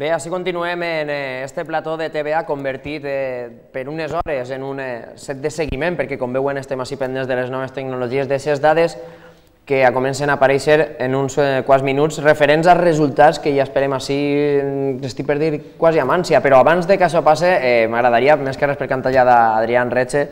Bé, així continuem en eh, este plató de TVA convertit eh, per unes hores en un eh, set de seguiment, perquè com veuen estem així pendents de les noves tecnologies, d'aquestes dades que comencen a aparèixer en uns eh, quants minuts referents als resultats que ja esperem així, mm, estic per dir quasi amb ànsia, però abans de que això passe eh, m'agradaria, més que res per cantar ja d'Adrián Reche,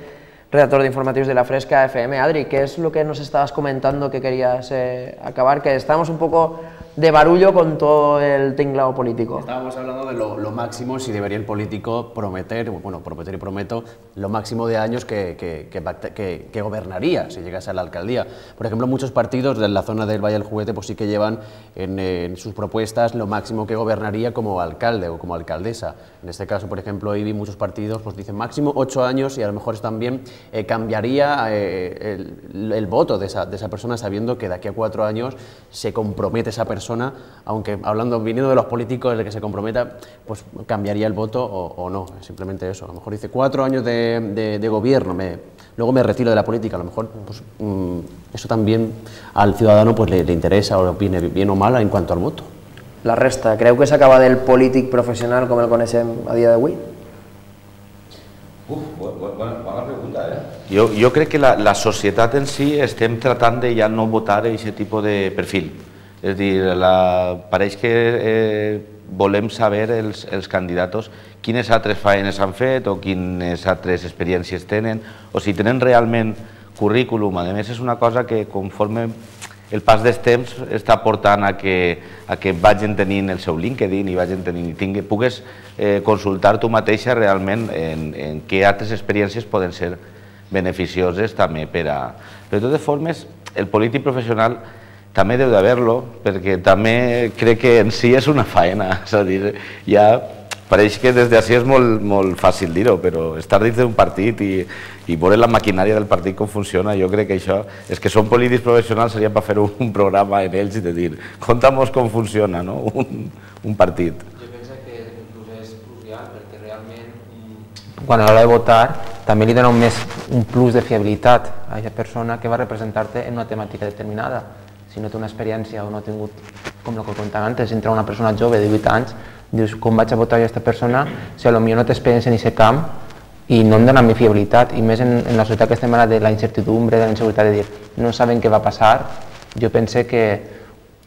redactor d'informatius de la Fresca FM. Adri, ¿qué es lo que nos estabas comentando que querías eh, acabar? Que estamos un poco de barullo con todo el tinglado político. Estábamos hablando de lo, máximo, si debería el político prometer, bueno, prometer y prometo, lo máximo de años que, que, que, que, gobernaría si llegase a la alcaldía. Por ejemplo, muchos partidos de la zona del Valle del Juguete pues sí que llevan en, sus propuestas lo máximo que gobernaría como alcalde o como alcaldesa. En este caso, por ejemplo, vi muchos partidos pues dicen máximo ocho años y a lo mejor también eh, cambiaría eh, el, voto de esa, de esa persona sabiendo que de aquí a cuatro años se compromete esa persona aunque hablando, viniendo de los políticos, el que se comprometa, pues cambiaría el voto o, no, simplemente eso. A lo mejor dice cuatro años de, gobierno, me, luego me retiro de la política, a lo mejor pues, mm, eso también al ciudadano pues, le, interesa o le opine bien o mal en cuanto al voto. La resta, creo que se acaba del político profesional como el conocen a día de hoy. Uf, buena, pregunta, eh? Jo, jo crec que la, la societat en si estem tratant de ja no votar aquest tipus de perfil. És dir, la, pareix que eh, volem saber els, els candidats quines altres faenes han fet o quines altres experiències tenen o si tenen realment currículum. A més, és una cosa que conforme el pas dels temps està portant a que, a que vagin tenint el seu LinkedIn i vagin tenint, i tingui, pugues eh, consultar tu mateixa realment en, en què altres experiències poden ser beneficioses també per a... Però de totes formes, el polític professional també deu d'haver-lo, perquè també crec que en si és una faena, és a dir, ja pareix que des d'ací és molt, molt fàcil dir-ho, però estar dins d'un partit i, i veure la maquinària del partit com funciona, jo crec que això, és que són polítics professionals, seria per fer un programa en ells i de dir, conta'm com funciona no? un, un partit. Jo penso que inclús és crucial perquè realment mm, quan a l'hora de votar també li dona un, més, un plus de fiabilitat a aquesta persona que va representar-te en una temàtica determinada si no té una experiència o no ha tingut, com el que comentava antes, entra una persona jove de 8 anys, dius, com vaig a votar a aquesta persona si potser no té experiència en aquest camp i no em dona mi fiabilitat, i més en, en la societat que estem ara de la incertidumbre, de la inseguretat, de dir, no saben què va passar, jo pense que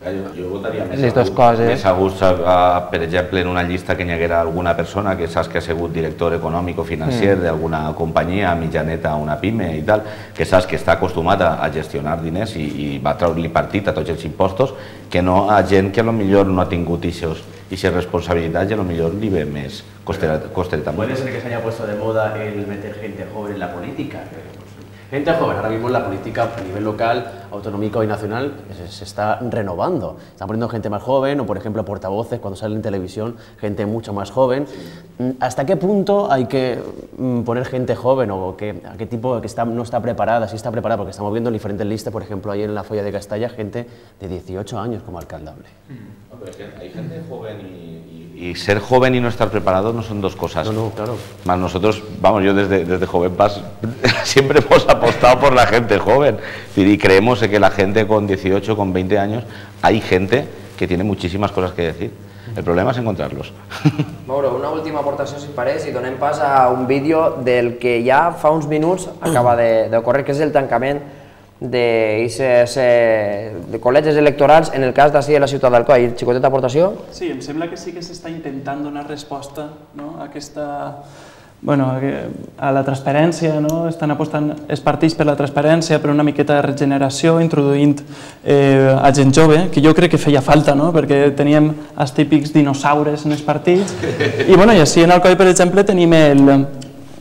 jo, jo votaria més les dues coses. Més a gust, a, per exemple, en una llista que hi haguera alguna persona que saps que ha sigut director econòmic o financer mm. d'alguna companyia mitjaneta, una pime i tal, que saps que està acostumat a, a gestionar diners i, i va treure-li partit a tots els impostos, que no a gent que a lo millor no ha tingut aquestes i responsabilitats i a lo millor li ve més costereta. Puede ser que se haya puesto de moda el meter gente joven en la política, Gente joven, ahora mismo la política a nivel local, autonómico y nacional se, está renovando. Están poniendo gente más joven o, por ejemplo, portavoces cuando salen en televisión, gente mucho más joven. Mm, ¿Hasta qué punto hay que mm, poner gente joven o que, a qué tipo que está, no está preparada, si está preparada? Porque estamos viendo en diferentes listas, por ejemplo, ahí en la Folla de Castalla, gente de 18 años como alcaldable. hay gente joven y y ser joven y no estar preparado no son dos cosas. No, no, claro. Más nosotros, vamos, yo desde, desde Joven Paz siempre hemos apostado por la gente joven. Y creemos que la gente con 18, con 20 años, hay gente que tiene muchísimas cosas que decir. El problema es encontrarlos. Mauro, una última aportació, si pareix, i donem pas a un vídeo del que ja fa uns minuts acaba d'ocórrer, que és el tancament de, col·legis electorals en el cas d'ací de la ciutat d'Alcoi. Xicoteta aportació? Sí, em sembla que sí que s'està intentant donar resposta no, a aquesta bueno, a la transparència, no? estan apostant els partits per la transparència, per una miqueta de regeneració, introduint eh, a gent jove, que jo crec que feia falta, no? perquè teníem els típics dinosaures en els partits, i, bueno, i així en Alcoi, per exemple, tenim el,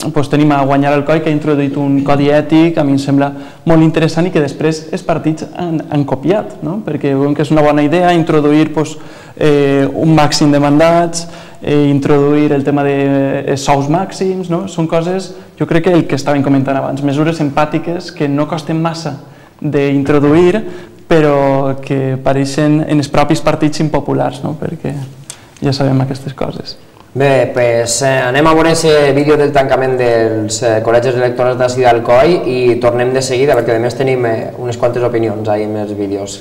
doncs tenim a Guanyar el Coi, que ha introduït un codi ètic, a mi em sembla molt interessant i que després els partits han, han copiat, no? perquè veiem que és una bona idea introduir doncs, eh, un màxim de mandats, eh, introduir el tema de eh, sous màxims, no? són coses, jo crec que el que estaven comentant abans, mesures empàtiques que no costen massa d'introduir, però que pareixen en els propis partits impopulars, no? perquè ja sabem aquestes coses. Bé, pues, eh, anem a veure aquest vídeo del tancament dels eh, col·legis electorals de Cida Alcoi i tornem de seguida perquè a més tenim eh, unes quantes opinions ahí en els vídeos.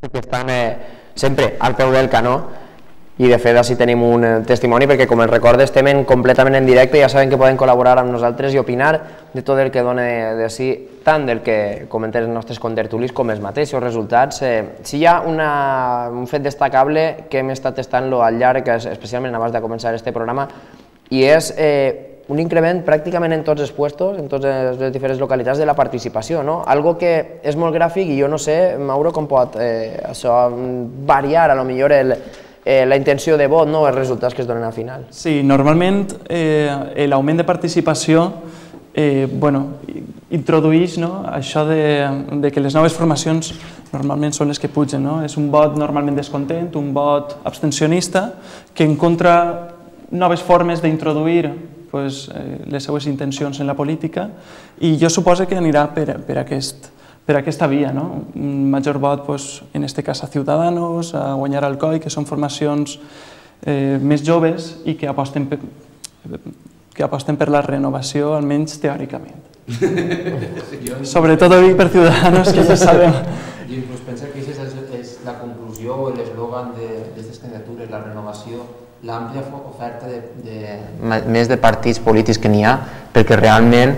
Que estan eh, sempre al peu del canó i de fet així tenim un eh, testimoni perquè com els recordes estem en, completament en directe ja saben que poden col·laborar amb nosaltres i opinar de tot el que dona de si tant del que comenten els nostres contertulis com els mateixos resultats. Eh, si hi ha una, un fet destacable que hem estat testant-lo al llarg, especialment abans de començar este programa, i és eh, un increment pràcticament en tots els puestos, en totes les diferents localitats de la participació, no? Algo que és molt gràfic i jo no sé, Mauro, com pot eh, això variar a lo millor el, eh, la intenció de vot, no els resultats que es donen al final. Sí, normalment eh, l'augment de participació eh, bueno, introdueix no, això de, de que les noves formacions normalment són les que pugen. No? És un vot normalment descontent, un vot abstencionista, que encontra noves formes d'introduir pues, eh, les seues intencions en la política i jo suposo que anirà per, per, aquest, per aquesta via, no? un major vot pues, en este cas a Ciudadanos, a Guanyar al COI, que són formacions eh, més joves i que aposten per, que aposten per la renovació, almenys teòricament. Sobretot avui per Ciudadanos, que ja sabem. Jo inclús penso que aquesta és, és la conclusió o l'eslògan d'aquestes candidatures, la renovació, l'àmplia oferta de, de, més de partits polítics que n'hi ha, perquè realment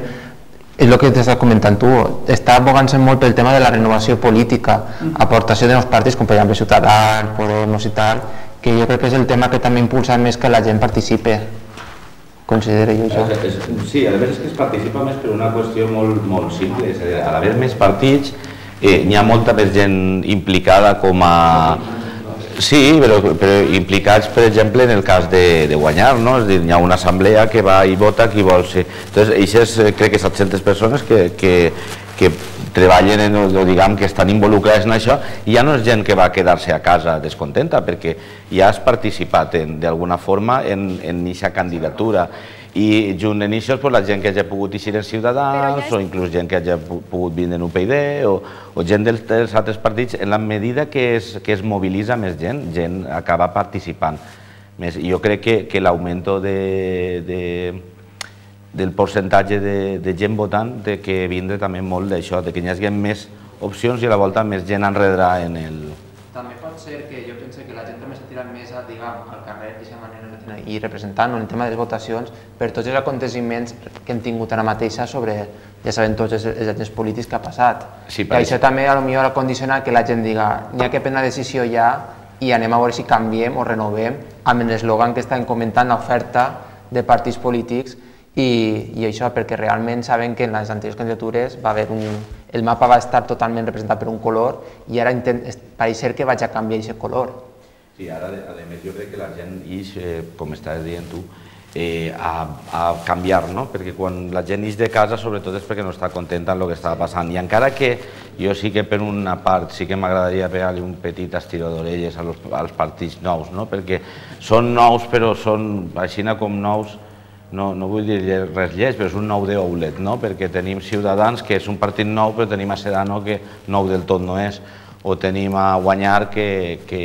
és el que t'estàs comentant tu, està abogant-se molt pel tema de la renovació política, aportació de nous partits com per exemple Ciutadans, Podemos i tal, que jo crec que és el tema que també impulsa més que la gent participe. Considero jo això. Sí, a més és que es participa més per una qüestió molt, molt simple, és a dir, a l'haver més partits eh, n'hi ha molta més gent implicada com a Sí, però, però implicats, per exemple, en el cas de, de guanyar, no? És dir, hi ha una assemblea que va i vota qui vol ser. Entonces, aquestes, eh, crec que 700 persones que, que, que treballen en, o diguem que estan involucrades en això, i ja no és gent que va quedar-se a casa descontenta, perquè ja has participat d'alguna forma en aquesta candidatura i junt en això la gent que hagi pogut eixir en Ciutadans o inclús gent que hagi pogut vindre en UPyD o, o gent dels, dels altres partits, en la medida que es, que es mobilitza més gent, gent acaba participant. Més, jo crec que, que l'augment de, de, del percentatge de, de gent votant de que vindre també molt d'això, de que hi hagi més opcions i a la volta més gent enredrà en el... Pot ser que jo penso que la gent també s'ha tirat més a, diguem, al carrer d'aquesta manera i representant en el tema de les votacions per tots els aconteciments que hem tingut ara mateixa sobre, ja sabem tots els, els agents polítics que ha passat. Sí, que això també a lo millor ha condicionat que la gent diga n'hi ha que prendre decisió ja i anem a veure si canviem o renovem amb l'eslògan que estan comentant l'oferta de partits polítics i, i això perquè realment saben que en les anteriors candidatures va haver un, el mapa va estar totalment representat per un color i ara pareix ser que vaig a canviar aquest color Sí, ara, a més, jo crec que la gent ix, eh, com estàs dient tu, eh, a, a canviar, no? perquè quan la gent ix de casa sobretot és perquè no està contenta amb el que està passant i encara que jo sí que per una part sí que m'agradaria pegar-li un petit estiró d'orelles als, als partits nous, no? perquè són nous però són així com nous no, no vull dir res lleig, però és un nou de Oulet, no? perquè tenim Ciutadans, que és un partit nou, però tenim a Sedano, que nou del tot no és, o tenim a Guanyar, que, que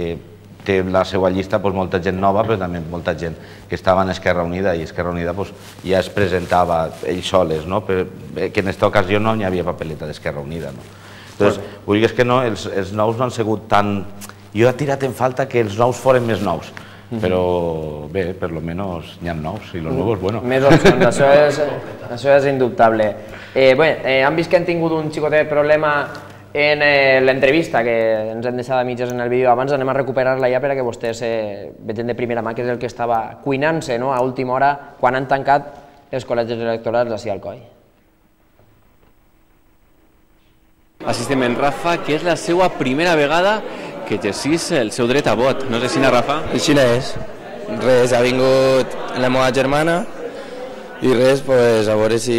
té la seva llista doncs, molta gent nova, però també molta gent que estava en Esquerra Unida, i Esquerra Unida doncs, ja es presentava ells soles, no? però, que en aquesta ocasió no hi havia papeleta d'Esquerra Unida. No? Entonces, vull dir que no, els, els nous no han sigut tan... Jo he tirat en falta que els nous foren més nous, però bé, per lo menos n'hi ha nous i los nuevos, bueno. Més opcions, això és, això és indubtable. Eh, bé, eh, han vist que han tingut un xicotet problema en eh, l'entrevista que ens hem deixat a mitges en el vídeo abans, anem a recuperar-la ja per a que vostès eh, vegin de primera mà que és el que estava cuinant-se no? a última hora quan han tancat els col·legis electorals d'ací al coll. Assistim en Rafa, que és la seva primera vegada que exercís el seu dret a vot. No sé si na Rafa? Així és. Res, ha vingut la meva germana i res, pues, a veure si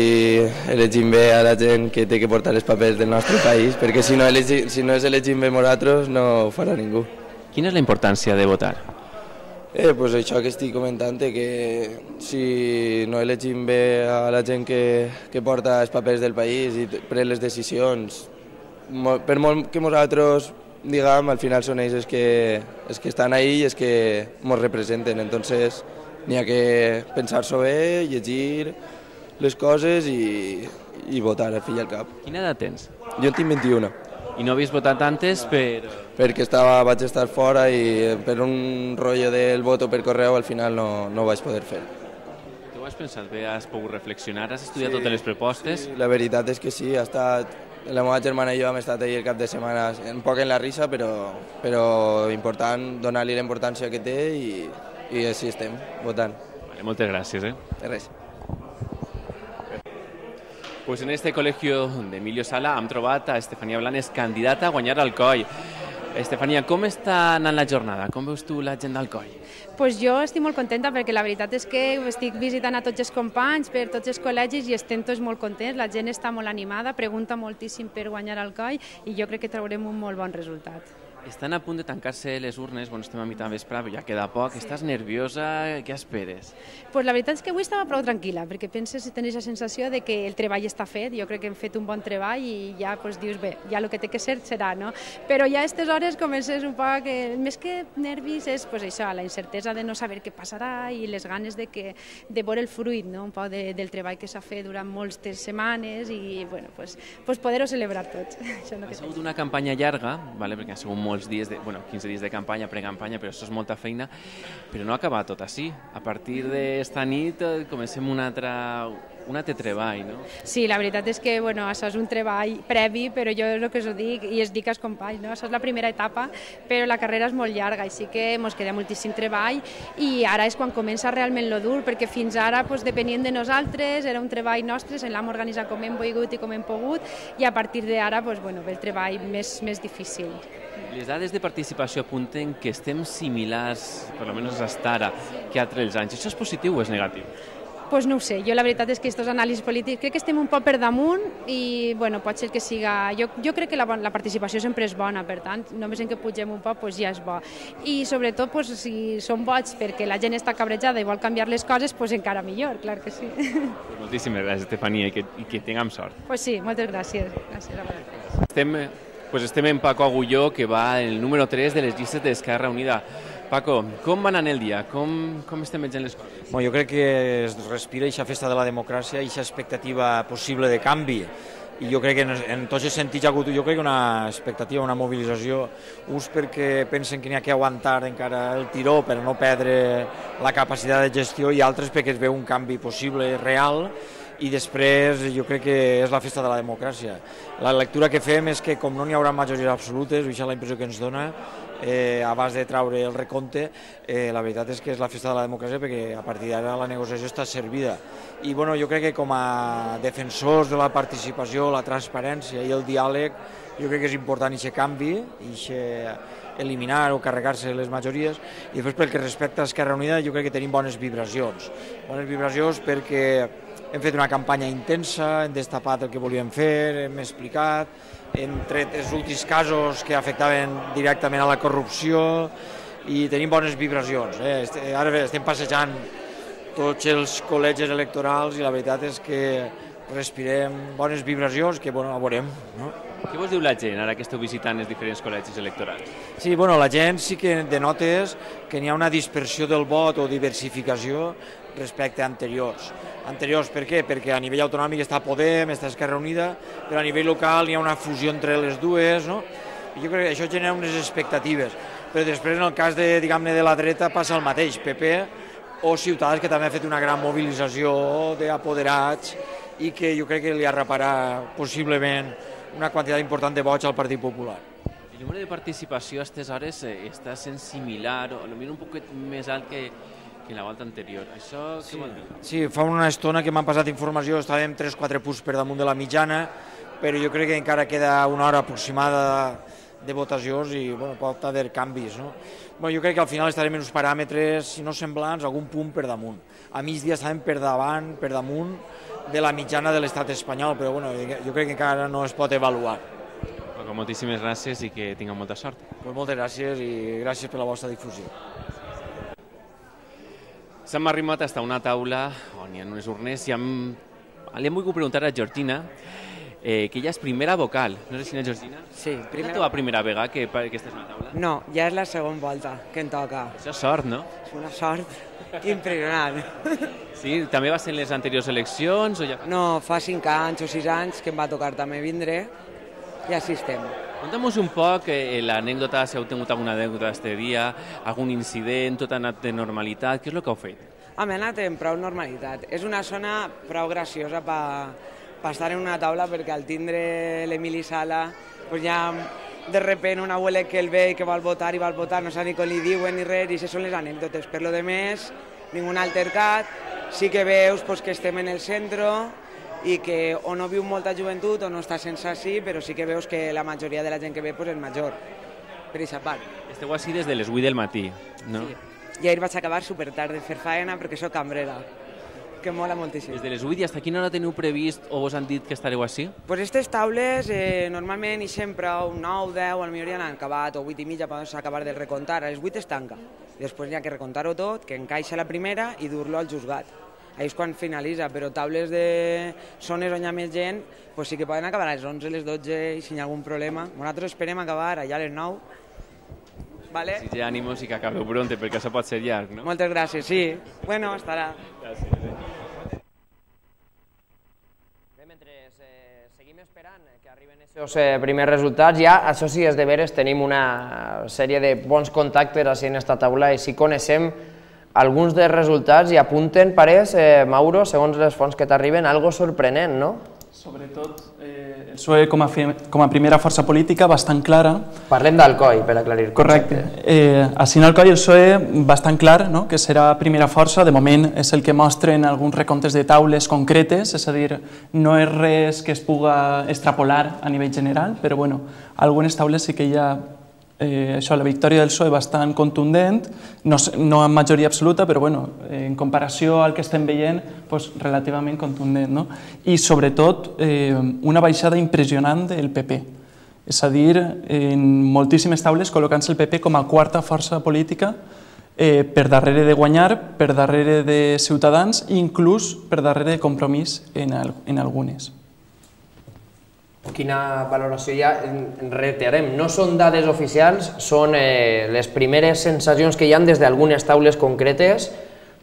elegim bé a la gent que té que portar els papers del nostre país, perquè si no, elegi, si no és elegim bé nosaltres no ho farà ningú. Quina és la importància de votar? Eh, pues això que estic comentant, que si no elegim bé a la gent que, que porta els papers del país i pren les decisions, per molt que nosaltres diguem, al final són ells els que, els que estan ahí i els que ens representen. Entonces, n'hi ha que pensar-s'ho bé, llegir les coses i, i votar al fill al cap. Quina edat tens? Jo en tinc 21. I no havies votat antes per... Perquè estava, vaig estar fora i per un rotllo del voto per correu al final no, no ho vaig poder fer. Què ho has pensat? Bé, has pogut reflexionar? Has estudiat sí, totes les propostes? Sí, la veritat és que sí, ha estat la meva germana i jo hem estat ahir el cap de setmana un poc en la risa, però, però important donar-li la importància que té i, i així estem, votant. Vale, moltes gràcies. Eh? De res. Pues en este colegio de Emilio Sala hem trobat a Estefania Blanes, candidata a guanyar el COI. Estefania, com està anant la jornada? Com veus tu la gent del COI? Pues jo estic molt contenta perquè la veritat és que estic visitant a tots els companys per tots els col·legis i estem tots molt contents, la gent està molt animada, pregunta moltíssim per guanyar el COI i jo crec que traurem un molt bon resultat. Estan a punt de tancar-se les urnes, bueno, estem a mitjà vespre, ja queda poc. Sí. Estàs nerviosa? Què esperes? Pues la veritat és que avui estava prou tranquil·la, perquè penses i tens la sensació de que el treball està fet, jo crec que hem fet un bon treball i ja pues, dius, bé, ja el que té que ser serà, no? Però ja a aquestes hores comences un poc, que, més que nervis, és pues, això, la incertesa de no saber què passarà i les ganes de, que, de veure el fruit, no? un poc de, del treball que s'ha fet durant moltes setmanes i bueno, pues, pues poder-ho celebrar tots. Això no ha sigut una campanya llarga, vale? perquè ha sigut molts dies, de, bueno, 15 dies de campanya, precampanya, però això és molta feina, però no ha acabat tot així. A partir d'esta nit eh, comencem una altra, un altre treball, no? Sí, la veritat és que bueno, això és un treball previ, però jo és el que us ho dic i es dic als companys, no? això és la primera etapa, però la carrera és molt llarga i sí que ens queda moltíssim treball i ara és quan comença realment lo dur, perquè fins ara pues, depenien de nosaltres, era un treball nostre, se l'hem organitzat com hem volgut i com hem pogut i a partir d'ara pues, bueno, ve el treball més, més difícil. Les dades de participació apunten que estem similars, per almenys hasta ara, que altres anys. Això és positiu o és negatiu? pues no ho sé, jo la veritat és que aquests anàlisis polítics crec que estem un poc per damunt i bueno, pot ser que siga... Jo, jo crec que la, la participació sempre és bona, per tant, només en que pugem un poc pues ja és bo. I sobretot pues, si són boig perquè la gent està cabrejada i vol canviar les coses, pues encara millor, clar que sí. Pues moltíssimes gràcies, Estefania, i que, i que tinguem sort. Pues sí, moltes gràcies. gràcies Estem pues estem en Paco Agulló, que va el número 3 de les llistes d'Esquerra Unida. Paco, com va anar el dia? Com, com estem veient les coses? Bueno, jo crec que es respira aquesta festa de la democràcia aquesta expectativa possible de canvi i jo crec que en, en tots els sentits ha hagut jo crec una expectativa, una mobilització uns perquè pensen que n'hi ha que aguantar encara el tiró per no perdre la capacitat de gestió i altres perquè es veu un canvi possible, real i després jo crec que és la festa de la democràcia. La lectura que fem és que com no n'hi haurà majories absolutes, això és la impressió que ens dona, eh, abans de traure el recompte, eh, la veritat és que és la festa de la democràcia perquè a partir d'ara la negociació està servida. I bueno, jo crec que com a defensors de la participació, la transparència i el diàleg, jo crec que és important aquest canvi, i eliminar o carregar-se les majories i després pel que respecta a Esquerra Unida jo crec que tenim bones vibracions. Bones vibracions perquè hem fet una campanya intensa, hem destapat el que volíem fer, hem explicat, hem tret els últims casos que afectaven directament a la corrupció i tenim bones vibracions. Eh? Ara estem passejant tots els col·legis electorals i la veritat és que respirem bones vibracions que bueno, veurem. No? Què vos diu la gent ara que esteu visitant els diferents col·legis electorals? Sí, bueno, la gent sí que denotes que n'hi ha una dispersió del vot o diversificació respecte a anteriors. Anteriors, per què? Perquè a nivell autonòmic està Podem, està Esquerra Unida, però a nivell local hi ha una fusió entre les dues, no? I jo crec que això genera unes expectatives. Però després, en el cas de, diguem-ne, de la dreta, passa el mateix. PP o Ciutadans, que també ha fet una gran mobilització d'apoderats i que jo crec que li arraparà possiblement una quantitat important de vots al Partit Popular. El número de participació a aquestes hores eh, està sent similar o potser un poquet més alt que, que la volta anterior. Això què sí. vol dir? Sí, fa una estona que m'han passat informació, estàvem 3-4 punts per damunt de la mitjana, però jo crec que encara queda una hora aproximada de votacions i bueno, pot haver canvis. No? Bueno, jo crec que al final estarem en uns paràmetres, si no semblants, algun punt per damunt. A migdia estàvem per davant, per damunt de la mitjana de l'estat espanyol, però bueno, jo crec que encara no es pot avaluar. Paco, moltíssimes gràcies i que tingueu molta sort. Pues moltes gràcies i gràcies per la vostra difusió. S'hem arribat a una taula on hi ha unes urnes i hem... li hem volgut preguntar a Georgina eh, que ella és primera vocal, no és així, Georgina? Sí, És la primera... teva primera vegada que, que estàs a una taula? No, ja és la segona volta que em toca. Això és sort, no? És una sort impressionant. Sí, també va ser en les anteriors eleccions o ja... No, fa cinc anys o sis anys que em va tocar també vindre i així estem. Conta'm un poc eh, l'anècdota, si heu tingut alguna anècdota este dia, algun incident, tot ha anat de normalitat, què és el que heu fet? Home, ha anat en prou normalitat. És una zona prou graciosa per pa estar en una taula perquè al tindre l'Emili Sala pues ja de repent un abuelet que el ve i que vol votar i vol votar, no sap ni com li diuen ni res, i això són les anècdotes. Per lo de més, ningú altercat, sí que veus pues, que estem en el centre i que o no viu molta joventut o no està sense així, però sí que veus que la majoria de la gent que ve pues, és major, per aquesta part. Esteu així des de les 8 del matí, no? Sí. I ahir vaig acabar super tard de fer faena perquè sóc cambrera, que mola moltíssim. Des de les 8 i fins a quina hora teniu previst o vos han dit que estareu així? Pues aquestes taules eh, normalment i sempre un 9, 10, a la majoria han acabat, o 8 i mitja pots acabar de recomptar, a les 8 es tanca. Després hi ha que recomptar-ho tot, que encaixa la primera i dur-lo al juzgat. Ahí és quan finalitza, però taules de zones on hi ha més gent, pues sí que poden acabar a les 11, a les 12 i si hi ha algun problema. Nosaltres esperem acabar allà a les 9. Vale? Si ja ànimos i que acabeu pronte, perquè això pot ser llarg, no? Moltes gràcies, sí. Bueno, estarà. Gràcies. Bé, mentre eh, seguim esperant que arriben aquests eh, primers resultats, ja, això sí és de veres, tenim una sèrie de bons contactes així en esta taula i si coneixem alguns dels resultats i apunten, pareix, eh, Mauro, segons les fonts que t'arriben, algo sorprenent, no? Sobretot eh, el PSOE com a, com a primera força política bastant clara. Parlem d'Alcoi, per aclarir. Correcte. Eh, així en Alcoi el PSOE bastant clar no? que serà primera força, de moment és el que mostren alguns recomptes de taules concretes, és a dir, no és res que es puga extrapolar a nivell general, però bueno, algunes taules sí que hi ha eh, això, la victòria del PSOE bastant contundent, no, no en majoria absoluta, però bueno, en comparació al que estem veient, doncs, relativament contundent. No? I sobretot eh, una baixada impressionant del PP. És a dir, en moltíssimes taules col·locant-se el PP com a quarta força política eh, per darrere de Guanyar, per darrere de Ciutadans i inclús per darrere de Compromís en, en algunes. Quina valoració hi ha? Reiterem, no són dades oficials, són eh, les primeres sensacions que hi han des d'algunes taules concretes,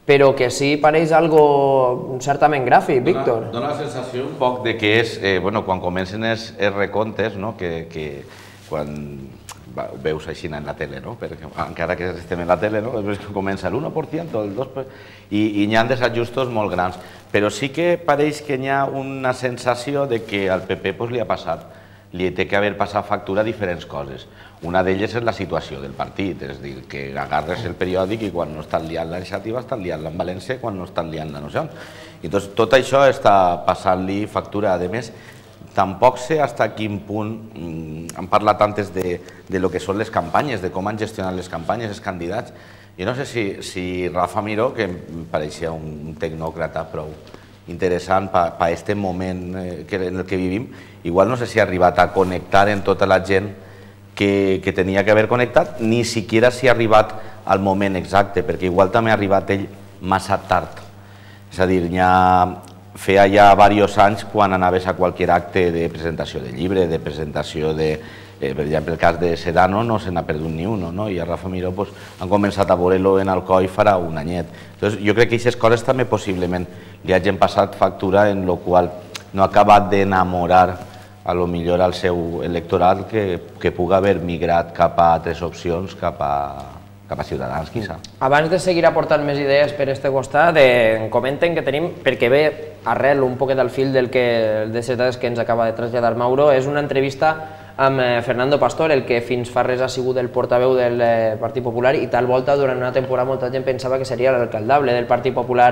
però que sí pareix algo certament gràfic, Víctor. Dona, dona la sensació un poc de que és, eh, bueno, quan comencen els, els recomptes, no? que, que quan va, veus així en la tele, no? Perquè, encara que estem en la tele, no? Després comença l'1%, el 2%, i, i hi ha desajustos molt grans. Però sí que pareix que hi ha una sensació de que al PP pues, li ha passat, li té que haver passat factura diferents coses. Una d'elles és la situació del partit, és a dir, que agarres el periòdic i quan no estan liant la iniciativa estan liant-la en València quan no estan liant-la no sé on. I doncs tot això està passant-li factura. A més, tampoc sé hasta quin punt, mm, han parlat antes de, de lo que són les campanyes, de com han gestionat les campanyes els candidats. Jo no sé si, si Rafa Miró, que em pareixia un tecnòcrata prou interessant per este moment eh, que, en el que vivim, igual no sé si ha arribat a connectar en tota la gent que, que tenia que haver connectat, ni siquiera si ha arribat al moment exacte, perquè igual també ha arribat ell massa tard. És a dir, ha, feia ja diversos anys quan anaves a qualsevol acte de presentació de llibre, de presentació de, eh, per exemple, el cas de Sedano no se n'ha perdut ni un, no? i a Rafa Miró pues, han començat a veure-lo en Alcoi farà un anyet. Entonces, jo crec que aquestes coses també possiblement li hagin passat factura en lo qual no ha acabat d'enamorar a lo millor al seu electorat que, que puga haver migrat cap a altres opcions, cap a, cap a Ciutadans, quizà. Abans de seguir aportant més idees per este costat, eh, comenten que tenim, perquè ve arrel un poquet al fil del que, de dades que ens acaba de traslladar Mauro, és una entrevista amb eh, Fernando Pastor, el que fins fa res ha sigut el portaveu del eh, Partit Popular i tal volta durant una temporada molta gent pensava que seria l'alcaldable del Partit Popular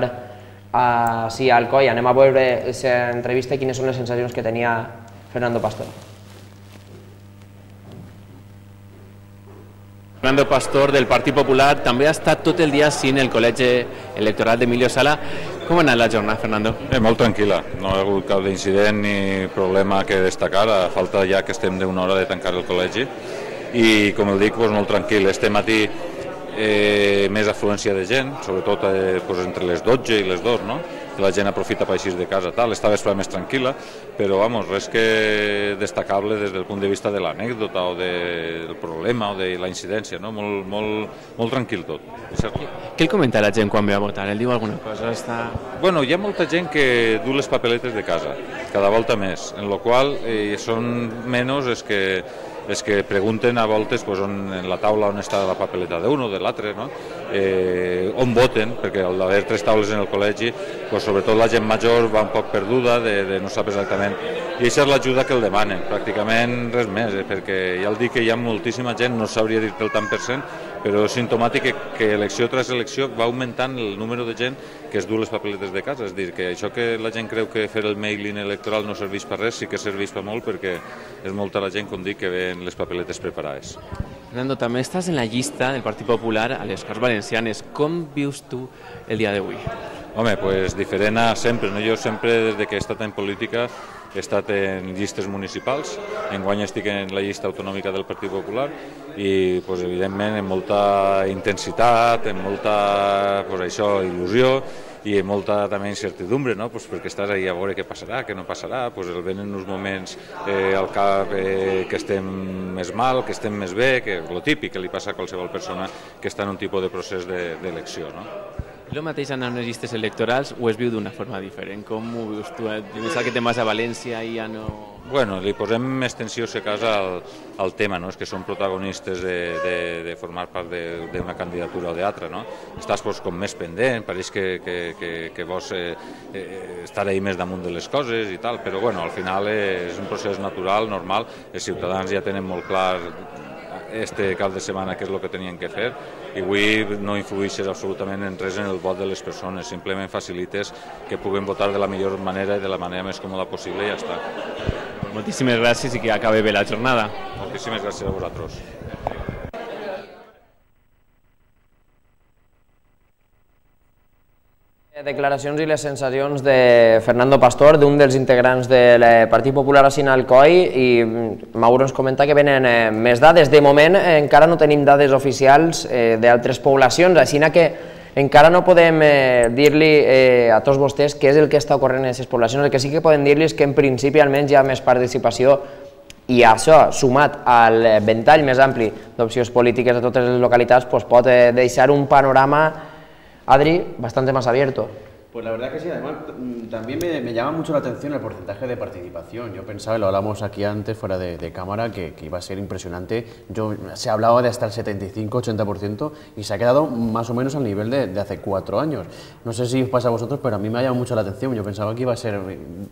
a, sí, a Alcoi. Anem a veure aquesta entrevista i quines són les sensacions que tenia Fernando Pastor. Fernando Pastor del Partit Popular també ha estat tot el dia sin el col·legi electoral d'Emilio Sala. Com ha anat la jornada, Fernando? Eh, molt tranquil·la, no ha hagut cap incident ni problema que destacar, a falta ja que estem d'una hora de tancar el col·legi i com el dic, doncs, molt tranquil. Este matí eh, més afluència de gent, sobretot eh, doncs, entre les 12 i les 2, no? Que la gent aprofita per així de casa, tal, esta vespre més tranquil·la, però vamos, res que destacable des del punt de vista de l'anècdota o de, del problema o de la incidència, no? molt, molt, molt tranquil tot. Què el comenta la gent quan ve a votar? El diu alguna cosa? Està... Bueno, hi ha molta gent que du les papeletes de casa, cada volta més, en la qual eh, són menys és que és que pregunten a voltes pues, on, en la taula on està la papeleta d'un o de l'altre, no? eh, on voten, perquè al haver tres taules en el col·legi, pues, sobretot la gent major va un poc perduda, de, de no sap exactament, i això és l'ajuda que el demanen, pràcticament res més, eh, perquè ja el dic que hi ha moltíssima gent, no sabria dir el tant per cent, però és simptomàtic que, que elecció tras elecció va augmentant el número de gent que es du les papeletes de casa, és dir, que això que la gent creu que fer el mailing electoral no serveix per res, sí que serveix per molt perquè és molta la gent, com dic, que ven les papeletes preparades. Fernando, també estàs en la llista del Partit Popular a les Corts Valencianes. Com vius tu el dia d'avui? Home, pues diferent a sempre. No? Jo sempre, des de que he estat en política, he estat en llistes municipals, enguany estic en la llista autonòmica del Partit Popular i pues, evidentment amb molta intensitat, amb molta pues, això, il·lusió i molta també incertidumbre, no? pues perquè estàs ahí a veure què passarà, què no passarà, pues el venen uns moments eh, al cap eh, que estem més mal, que estem més bé, que és lo típic que li passa a qualsevol persona que està en un tipus de procés d'elecció. De, no? El mateix anar a unes llistes electorals o es viu d'una forma diferent? Com ho vius tu? Dius que te'n vas a València i ja no... Bueno, li posem més tensió, si cas, al, al tema, no? és que són protagonistes de, de, de formar part d'una candidatura o d'altra. No? Estàs pues, com més pendent, pareix que, que, que, que vols eh, eh, estar ahí més damunt de les coses i tal, però bueno, al final és un procés natural, normal, els ciutadans ja tenen molt clar este cap de setmana què és el que tenien que fer i avui no influeixes absolutament en res en el vot de les persones, simplement facilites que puguen votar de la millor manera i de la manera més còmoda possible i ja està. Moltíssimes gràcies i que acabi bé la jornada. Moltíssimes gràcies a vosaltres. Declaracions i les sensacions de Fernando Pastor, d'un dels integrants del Partit Popular a Sinalcoi, i mm, Mauro ens comenta que venen eh, més dades. De moment eh, encara no tenim dades oficials eh, d'altres poblacions, així que encara no podem eh, dir-li eh, a tots vostès què és el que està ocorrent en aquestes poblacions. El que sí que podem dir-li és que en principi almenys hi ha més participació i això, sumat al ventall més ampli d'opcions polítiques de totes les localitats, doncs pot eh, deixar un panorama Adri, bastante más abierto. Pues la verdad que sí, además mm, también me, llama mucho la atención el porcentaje de participación. Yo pensaba, lo hablamos aquí antes, fuera de, cámara, que, iba a ser impresionante. Yo, se hablaba de hasta el 75-80% y se ha quedado más o menos al nivel de, hace cuatro años. No sé si os pasa a vosotros, pero a mí me ha llamado mucho la atención. Yo pensaba que iba a ser,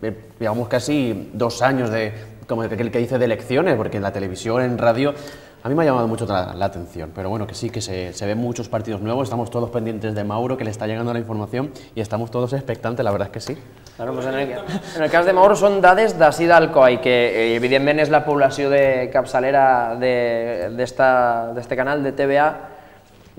eh, digamos, casi dos años de, como el que dice, de elecciones, porque en la televisión, en radio, a mí me ha llamado mucho la, atención, pero bueno, que sí, que se, se, ven muchos partidos nuevos, estamos todos pendientes de Mauro, que le está llegando la información y estamos todos expectantes, la verdad es que sí. Bueno, pues en, el, en el de Mauro són dades d'ací d'Alcoi, que eh, evidentment és la població de capçalera d'este canal de TVA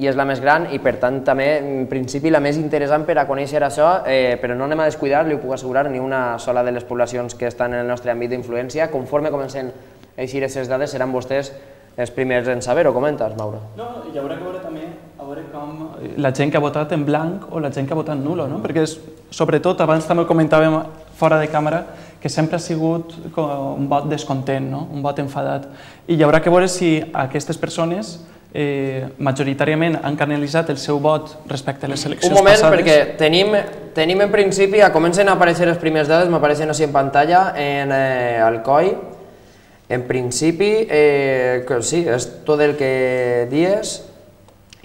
i és la més gran i per tant també en principi la més interessant per a conèixer això, eh, però no anem a descuidar, li ho puc assegurar, ni una sola de les poblacions que estan en el nostre àmbit d'influència. Conforme comencen a eixir aquestes dades seran vostès els primers en saber-ho. Comentes, Mauro? No, i haurà que veure també a veure com la gent que ha votat en blanc o la gent que ha votat nulo, no? perquè és, sobretot, abans també comentàvem fora de càmera, que sempre ha sigut un vot descontent, no? un vot enfadat. I hi haurà que veure si aquestes persones eh, majoritàriament han canalitzat el seu vot respecte a les eleccions passades. Un moment, passades. perquè tenim, tenim en principi, a comencen a aparèixer les primeres dades, m'apareixen així en pantalla, en eh, Alcoi. En principi, eh, que sí, és tot el que dies,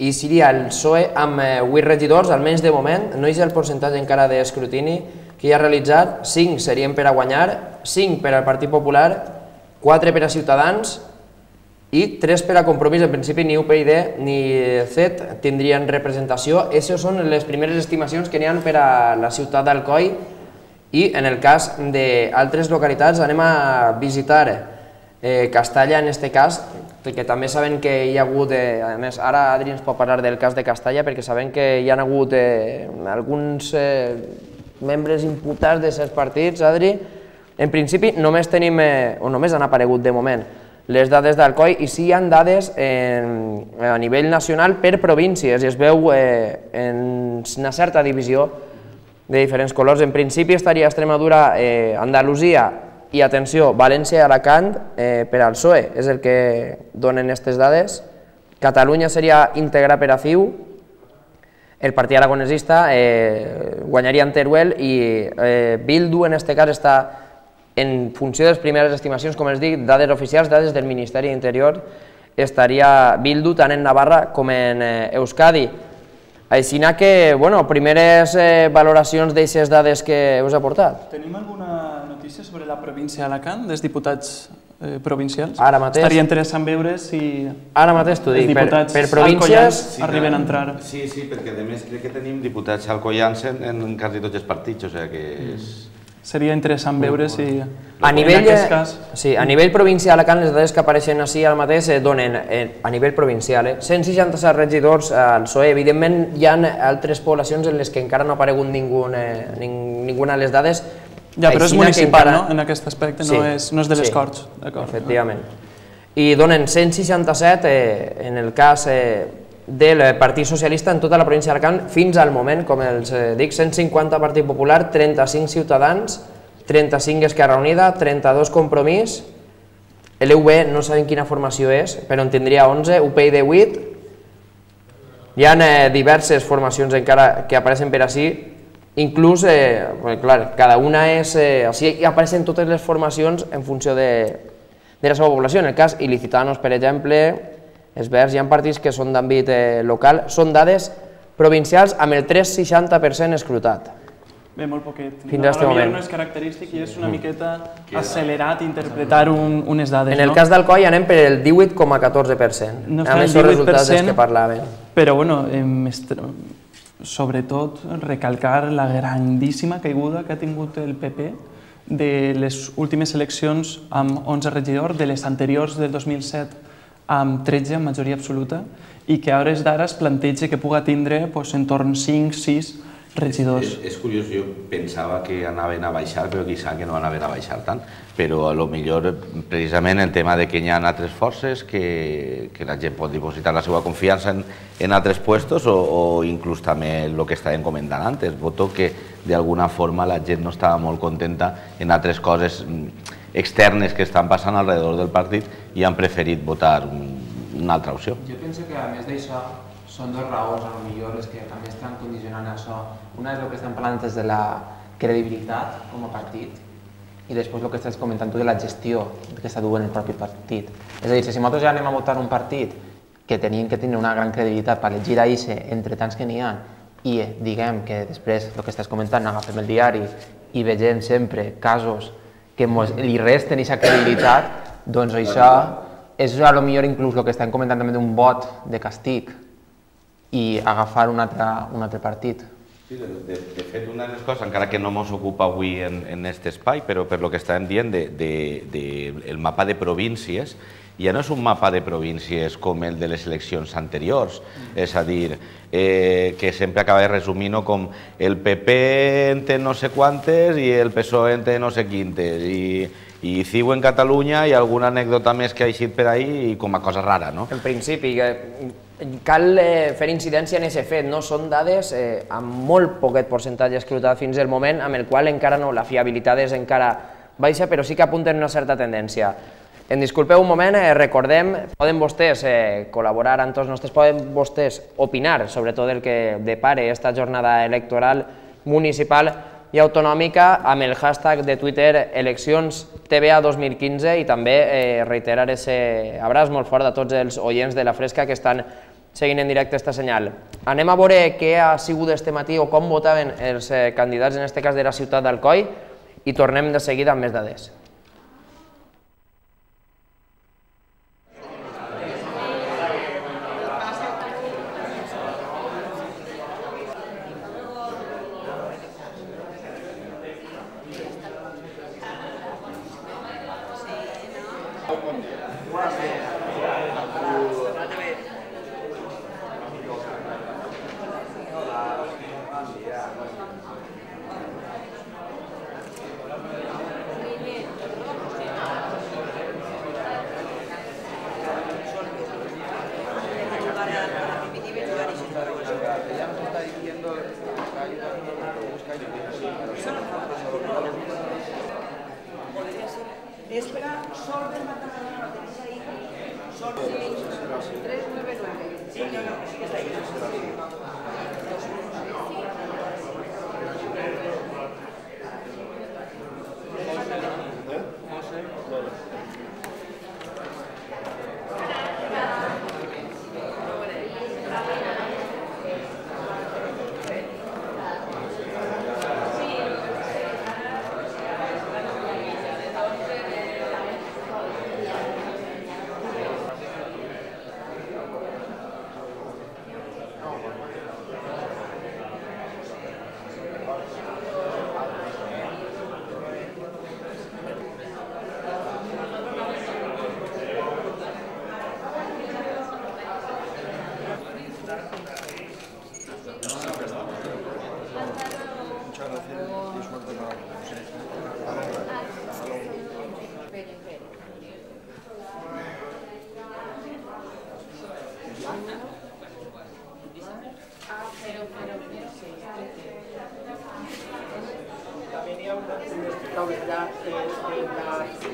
i seria el PSOE amb eh, 8 regidors, almenys de moment, no és el percentatge encara d'escrutini que hi ha realitzat, 5 serien per a guanyar, 5 per al Partit Popular, 4 per a Ciutadans, i tres per a compromís, en principi ni UPyD ni CET tindrien representació. Aquestes són les primeres estimacions que n'hi ha per a la ciutat d'Alcoi i en el cas d'altres localitats anem a visitar eh, Castalla en este cas, perquè també saben que hi ha hagut, eh, a més ara Adri ens pot parlar del cas de Castalla perquè saben que hi ha hagut eh, alguns eh, membres imputats de certs partits, Adri, en principi només tenim, eh, o només han aparegut de moment, les dades d'Alcoi i sí hi ha dades en, a nivell nacional per províncies i es veu eh, en una certa divisió de diferents colors. En principi estaria Extremadura, eh, Andalusia i, atenció, València i Alacant eh, per al PSOE, és el que donen aquestes dades. Catalunya seria íntegra per a CiU, el partit aragonesista eh, guanyaria en Teruel i eh, Bildu en aquest cas està en funció de les primeres estimacions, com els dic, dades oficials, dades del Ministeri d'Interior, estaria Bildu tant en Navarra com en eh, Euskadi. Així que, bueno, primeres eh, valoracions d'aixes dades que us ha portat. Tenim alguna notícia sobre la província d'Alacant, dels diputats eh, provincials? Ara mateix. Estaria interessant veure si Ara mateix t'ho dic, els per, diputats per províncies... sí, arriben a entrar. Sí, sí, perquè a més crec que tenim diputats alcoians en, en quasi tots els partits, o sigui que és... Seria interessant veure si A nivell, cas... sí, a nivell provincial, Alacant, les dades que apareixen així al mateix eh, donen, eh, a nivell provincial, eh, 167 regidors al PSOE. Evidentment, hi ha altres poblacions en les que encara no ha aparegut ningú, eh, ning, ninguna de les dades. Ja, però és Aixina municipal, encara- no?, en aquest aspecte, no, és, no és de les sí, Corts. Efectivament. I donen 167 eh, en el cas eh, del Partit Socialista en tota la província d'Alacant fins al moment, com els eh, dic, 150 Partit Popular, 35 Ciutadans, 35 Esquerra Unida, 32 Compromís, l'UB no sabem quina formació és, però en tindria 11, UPyD 8, hi ha eh, diverses formacions encara que apareixen per així, inclús, eh, perquè, clar, cada una és... Eh, així apareixen totes les formacions en funció de, de la seva població. En el cas il·licitanos, per exemple, els verds, hi ha partits que són d'àmbit eh, local, són dades provincials amb el 3,60% escrutat. Bé, molt poquet. Fins Potser moment. no és característic i és una miqueta accelerat interpretar un, unes dades, En el no? cas d'Alcoi anem per el 18,14%, No amb està el aquests resultats dels 18%, que parlaven. Però, bueno, em, sobretot recalcar la grandíssima caiguda que ha tingut el PP de les últimes eleccions amb 11 regidors, de les anteriors del 2007 amb 13 en majoria absoluta, i que a hores d'ara es planteja que puga tindre pues, en torn 5-6 regidors. És, és curiós, jo pensava que anaven a baixar, però quizà que no anaven a baixar tant. Però a lo millor, precisament, el tema de que hi ha altres forces, que, que la gent pot dipositar la seva confiança en, en altres puestos o, o inclús també el que estàvem comentant antes. Voto que d'alguna forma la gent no estava molt contenta en altres coses mm, externes que estan passant alrededor del partit i han preferit votar un, una altra opció. Jo penso que a més d'això són dues raons, a lo millor, les que també estan condicionant això. Una és el que estem parlant des de la credibilitat com a partit i després el que estàs comentant tu de la gestió que està duent el propi partit. És a dir, si nosaltres ja anem a votar un partit que tenim que tenir una gran credibilitat per elegir a ICE entre tants que n'hi ha i eh, diguem que després el que estàs comentant agafem el diari i vegem sempre casos que mos, li resten aquesta credibilitat, doncs això és a lo millor inclús el que estem comentant també d'un vot de castig i agafar un altre, un altre partit. Sí, de, de, de fet, una de les coses, encara que no ens ocupa avui en, en aquest espai, però per lo que estàvem dient de, de, de, el mapa de províncies, ja no és un mapa de províncies com el de les eleccions anteriors, mm. és a dir, eh, que sempre acaba resumint com el PP en té no sé quantes i el PSOE en té no sé quintes, i, i CiU en Catalunya i alguna anècdota més que ha eixit per ahí i com a cosa rara, no? En principi, cal eh, fer incidència en aquest fet, no? Són dades eh, amb molt poquet percentatge escrutat fins al moment, amb el qual encara no, la fiabilitat és encara baixa, però sí que apunten una certa tendència. En disculpeu un moment, eh, recordem, poden vostès eh, col·laborar amb tots nostres, poden vostès opinar sobre tot el que depare esta jornada electoral municipal i autonòmica amb el hashtag de Twitter eleccions TVA 2015 i també eh, reiterar aquest abraç molt fort a tots els oients de la Fresca que estan seguint en directe esta senyal. Anem a veure què ha sigut este matí o com votaven els eh, candidats, en este cas de la ciutat d'Alcoi, i tornem de seguida amb més dades.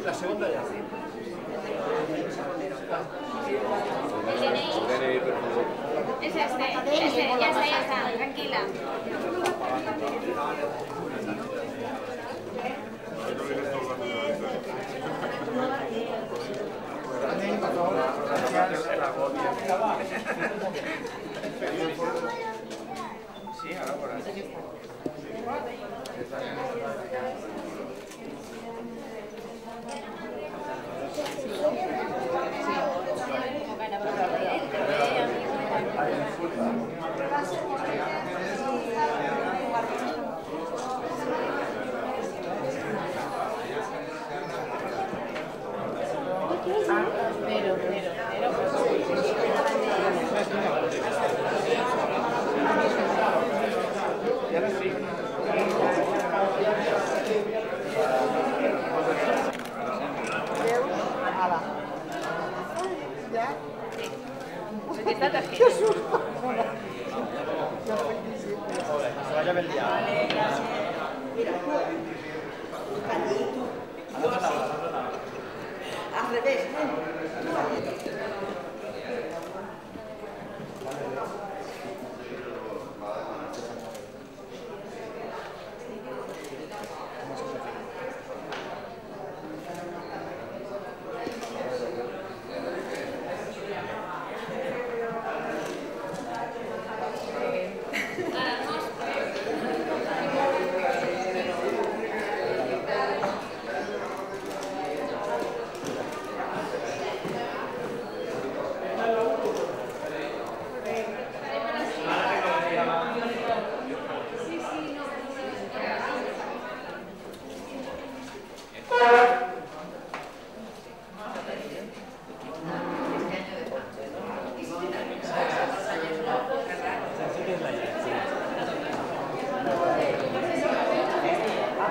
la, segunda ya. El DNI. Es este, es este, ya está, ya está, tranquila. Sí, ahora por ahí. Gracias.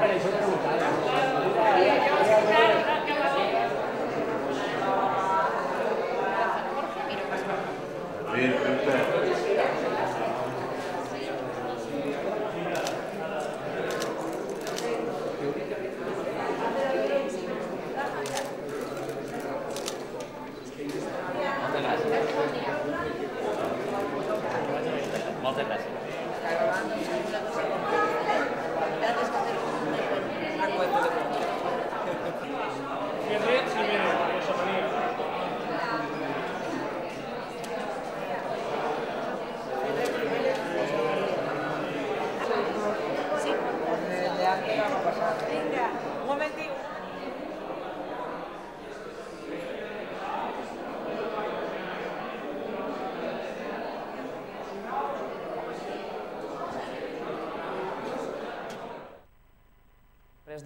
para eso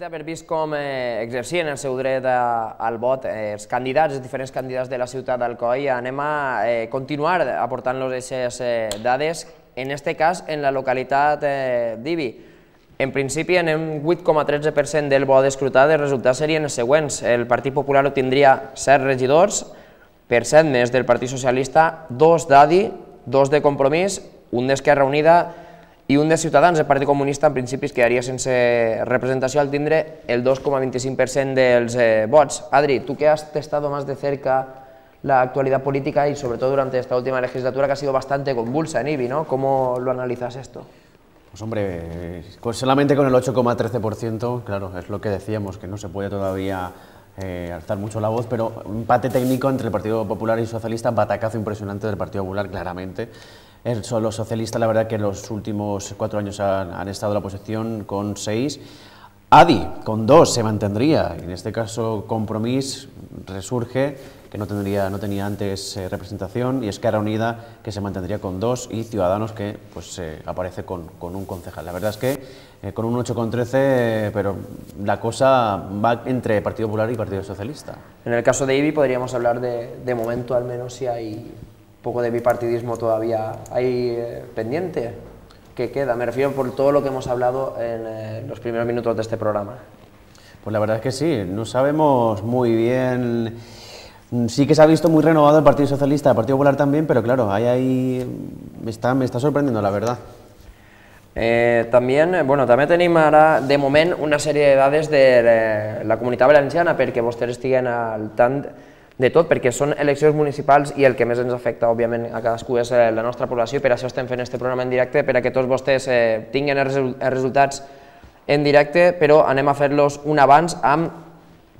d'haver vist com eh, exercien el seu dret a, al vot eh, els candidats, els diferents candidats de la ciutat d'Alcoi, anem a eh, continuar aportant-los aquestes eh, dades, en este cas en la localitat eh, d'Ibi. En principi, en un 8,13% del vot escrutat, els resultats serien els següents. El Partit Popular obtindria 7 regidors, per 7 més del Partit Socialista, 2 d'ADI, 2 de Compromís, un d'Esquerra Unida i un de Ciutadans, el Partit Comunista, en principi es quedaria sense representació al tindre el 2,25% dels eh. Adri, tu que has testado más de cerca la actualidad política y sobre todo durante esta última legislatura que ha sido bastante convulsa en IBI, ¿no? ¿Cómo lo analizas esto? Pues hombre, solamente con el 8,13%, claro, es lo que decíamos, que no se puede todavía eh, alzar mucho la voz, pero un empate técnico entre el Partido Popular y Socialista, batacazo impresionante del Partido Popular, claramente. Los socialistas, la verdad que los últimos cuatro años han, estado en la oposición con seis. ADI, con dos, se mantendría. En este caso, Compromís resurge, que no, tendría, no tenía antes eh, representación, y Esquerra Unida, que se mantendría con dos, y Ciudadanos, que pues, eh, aparece con, con, un concejal. La verdad es que eh, con un 8,13, eh, pero la cosa va entre Partido Popular y Partido Socialista. En el caso de IBI podríamos hablar de, de momento, al menos, si hay poco de bipartidismo todavía ahí eh, pendiente. ¿Qué queda? Me refiero por todo lo que hemos hablado en eh, los primeros minutos de este programa. Pues la verdad es que sí, no sabemos muy bien. Sí que se ha visto muy renovado el Partido Socialista, el Partido Popular también, pero claro, ahí, ahí me, está, me está sorprendiendo, la verdad. Eh, también, bueno, també tenim ara, de moment, una sèrie de dades de la comunitat valenciana perquè vostès estiguen al tant de tot, perquè són eleccions municipals i el que més ens afecta, òbviament, a cadascú és eh, la nostra població, per això estem fent este programa en directe, per a que tots vostès eh, tinguin els resultats en directe, però anem a fer-los un abans amb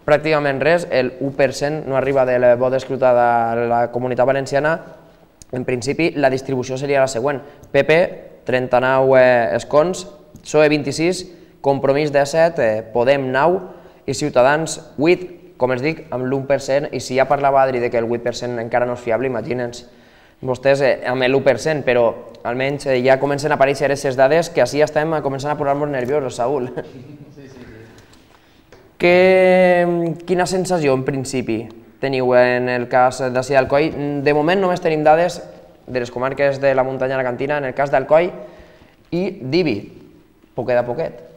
pràcticament res, el 1% no arriba del vot escrutat a la comunitat valenciana, en principi la distribució seria la següent, PP 39 eh, escons, PSOE 26, Compromís 17, eh, Podem 9 i Ciutadans 8, com els dic, amb l'1%, i si ja parlava Adri de que el 8% encara no és fiable, imaginen vostès eh, amb l'1%, però almenys eh, ja comencen a aparèixer aquestes dades que així estem començant a posar-nos nerviosos, Saúl. Que, quina sensació, en principi, teniu en el cas d'ací d'Alcoi? De moment només tenim dades de les comarques de la muntanya alacantina, en el cas d'Alcoi i d'Ibi, poquet a poquet.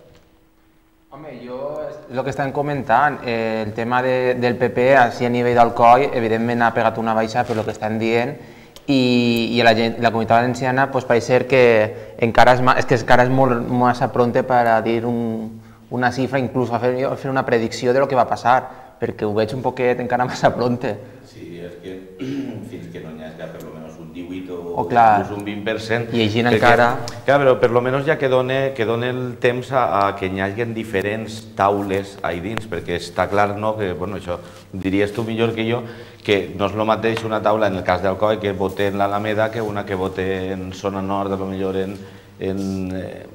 Home, jo, el que estem comentant, eh, el tema de, del PP, així a nivell d'Alcoi, evidentment ha pegat una baixa per el que estan dient, i, i la, gent, la comunitat valenciana pues, pareix ser que encara és, és que encara és molt massa pronte per a dir un, una xifra, inclús a fer, a fer una predicció de lo que va passar, perquè ho veig un poquet encara massa pronte. Sí, és que fins que no n'hi hagi per lo menos un 18 o, clar, inclús un 20%. i llegint perquè- encara- Clar, però per lo menos ja que done, que done el temps a, a que n'hi hagi diferents taules ahí dins, perquè està clar, no?, que, bueno, això diries tu millor que jo, que no és el mateix una taula en el cas d'Alcoi que vote en l'Alameda que una que vote en zona nord, a lo millor en, en eh,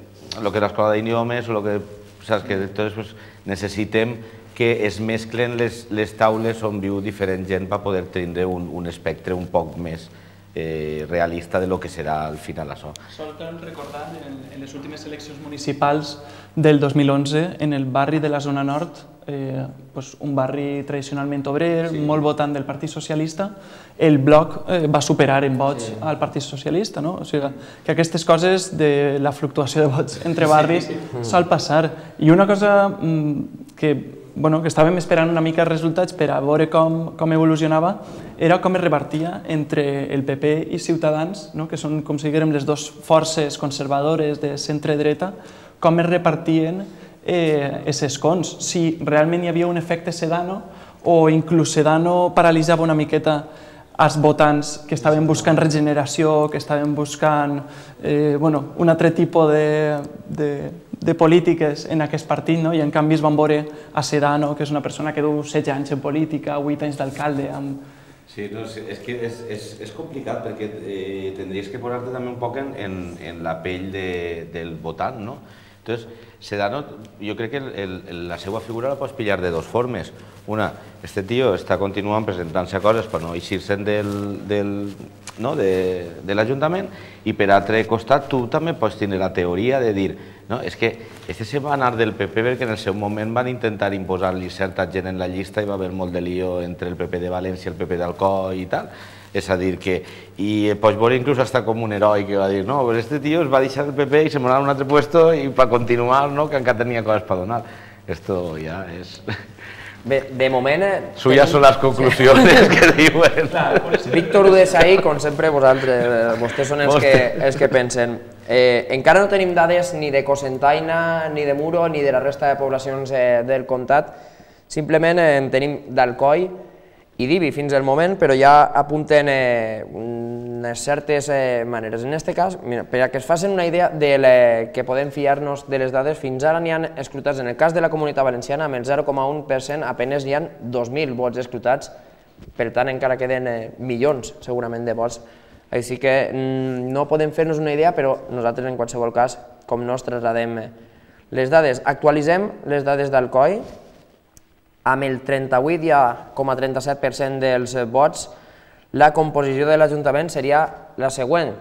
lo que l'escola d'idiomes o lo que saps que entonces pues, necessitem que es mesclen les, les taules on viu diferent gent per poder tindre un, un espectre un poc més eh, realista de lo que serà al final això. Sol cal recordar, en, en les últimes eleccions municipals del 2011, en el barri de la zona nord, eh, pues un barri tradicionalment obrer, sí. molt votant del Partit Socialista, el bloc eh, va superar en vots sí. al Partit Socialista. No? O sigui, que aquestes coses de la fluctuació de vots entre barris sí, sí. sol passar. I una cosa mm, que, bueno, que estàvem esperant una mica resultats per a veure com, com evolucionava era com es repartia entre el PP i Ciutadans, no? que són, com si diguem, les dues forces conservadores de centre-dreta, com es repartien eh, els escons, si realment hi havia un efecte Sedano o inclús Sedano paralitzava una miqueta els votants que estaven buscant regeneració, que estaven buscant eh, bueno, un altre tipus de, de, de polítiques en aquest partit, no? i en canvi es van veure a Sedano, que és una persona que du 16 anys en política, 8 anys d'alcalde, amb... Sí, no, és que és, és, és complicat perquè eh, tindries que posar-te també un poc en, en, en la pell de, del votant, no? Entonces, Sedano, jo crec que el, el, la seva figura la pots pillar de dues formes. Una, este tio està continuant presentant-se coses per no eixir-se'n del, del, no, de, de l'Ajuntament i per altre costat tu també pots tenir la teoria de dir no, és que este se va anar del PP perquè en el seu moment van intentar imposar-li certa gent en la llista i va haver molt de lío entre el PP de València i el PP d'Alcoi i tal és a dir que, i pots veure inclús hasta com un heroi que va dir, no, pues este tío es va deixar el PP i se m'ha a un altre puesto i per continuar, no, que encara tenia coses per donar. Esto ja és... Bé, de moment... Su ja són les conclusions sí. que diuen. Víctor Udesai, com sempre, vosaltres, eh, vostès són els que, els que pensen. Eh, encara no tenim dades ni de Cosentaina, ni de Muro, ni de la resta de poblacions eh, del comtat. Simplement eh, en tenim d'Alcoi, i Divi fins al moment, però ja apunten eh, unes certes eh, maneres. En aquest cas, mira, per a que es facin una idea de la, que podem fiar-nos de les dades, fins ara n'hi han escrutats, en el cas de la Comunitat Valenciana, amb el 0,1% apenes hi han 2.000 vots escrutats, per tant encara queden eh, milions segurament de vots. Així que mm, no podem fer-nos una idea, però nosaltres en qualsevol cas, com no, trasladem eh, les dades. Actualitzem les dades d'Alcoi, amb el 38,37% dels vots, la composició de l'Ajuntament seria la següent.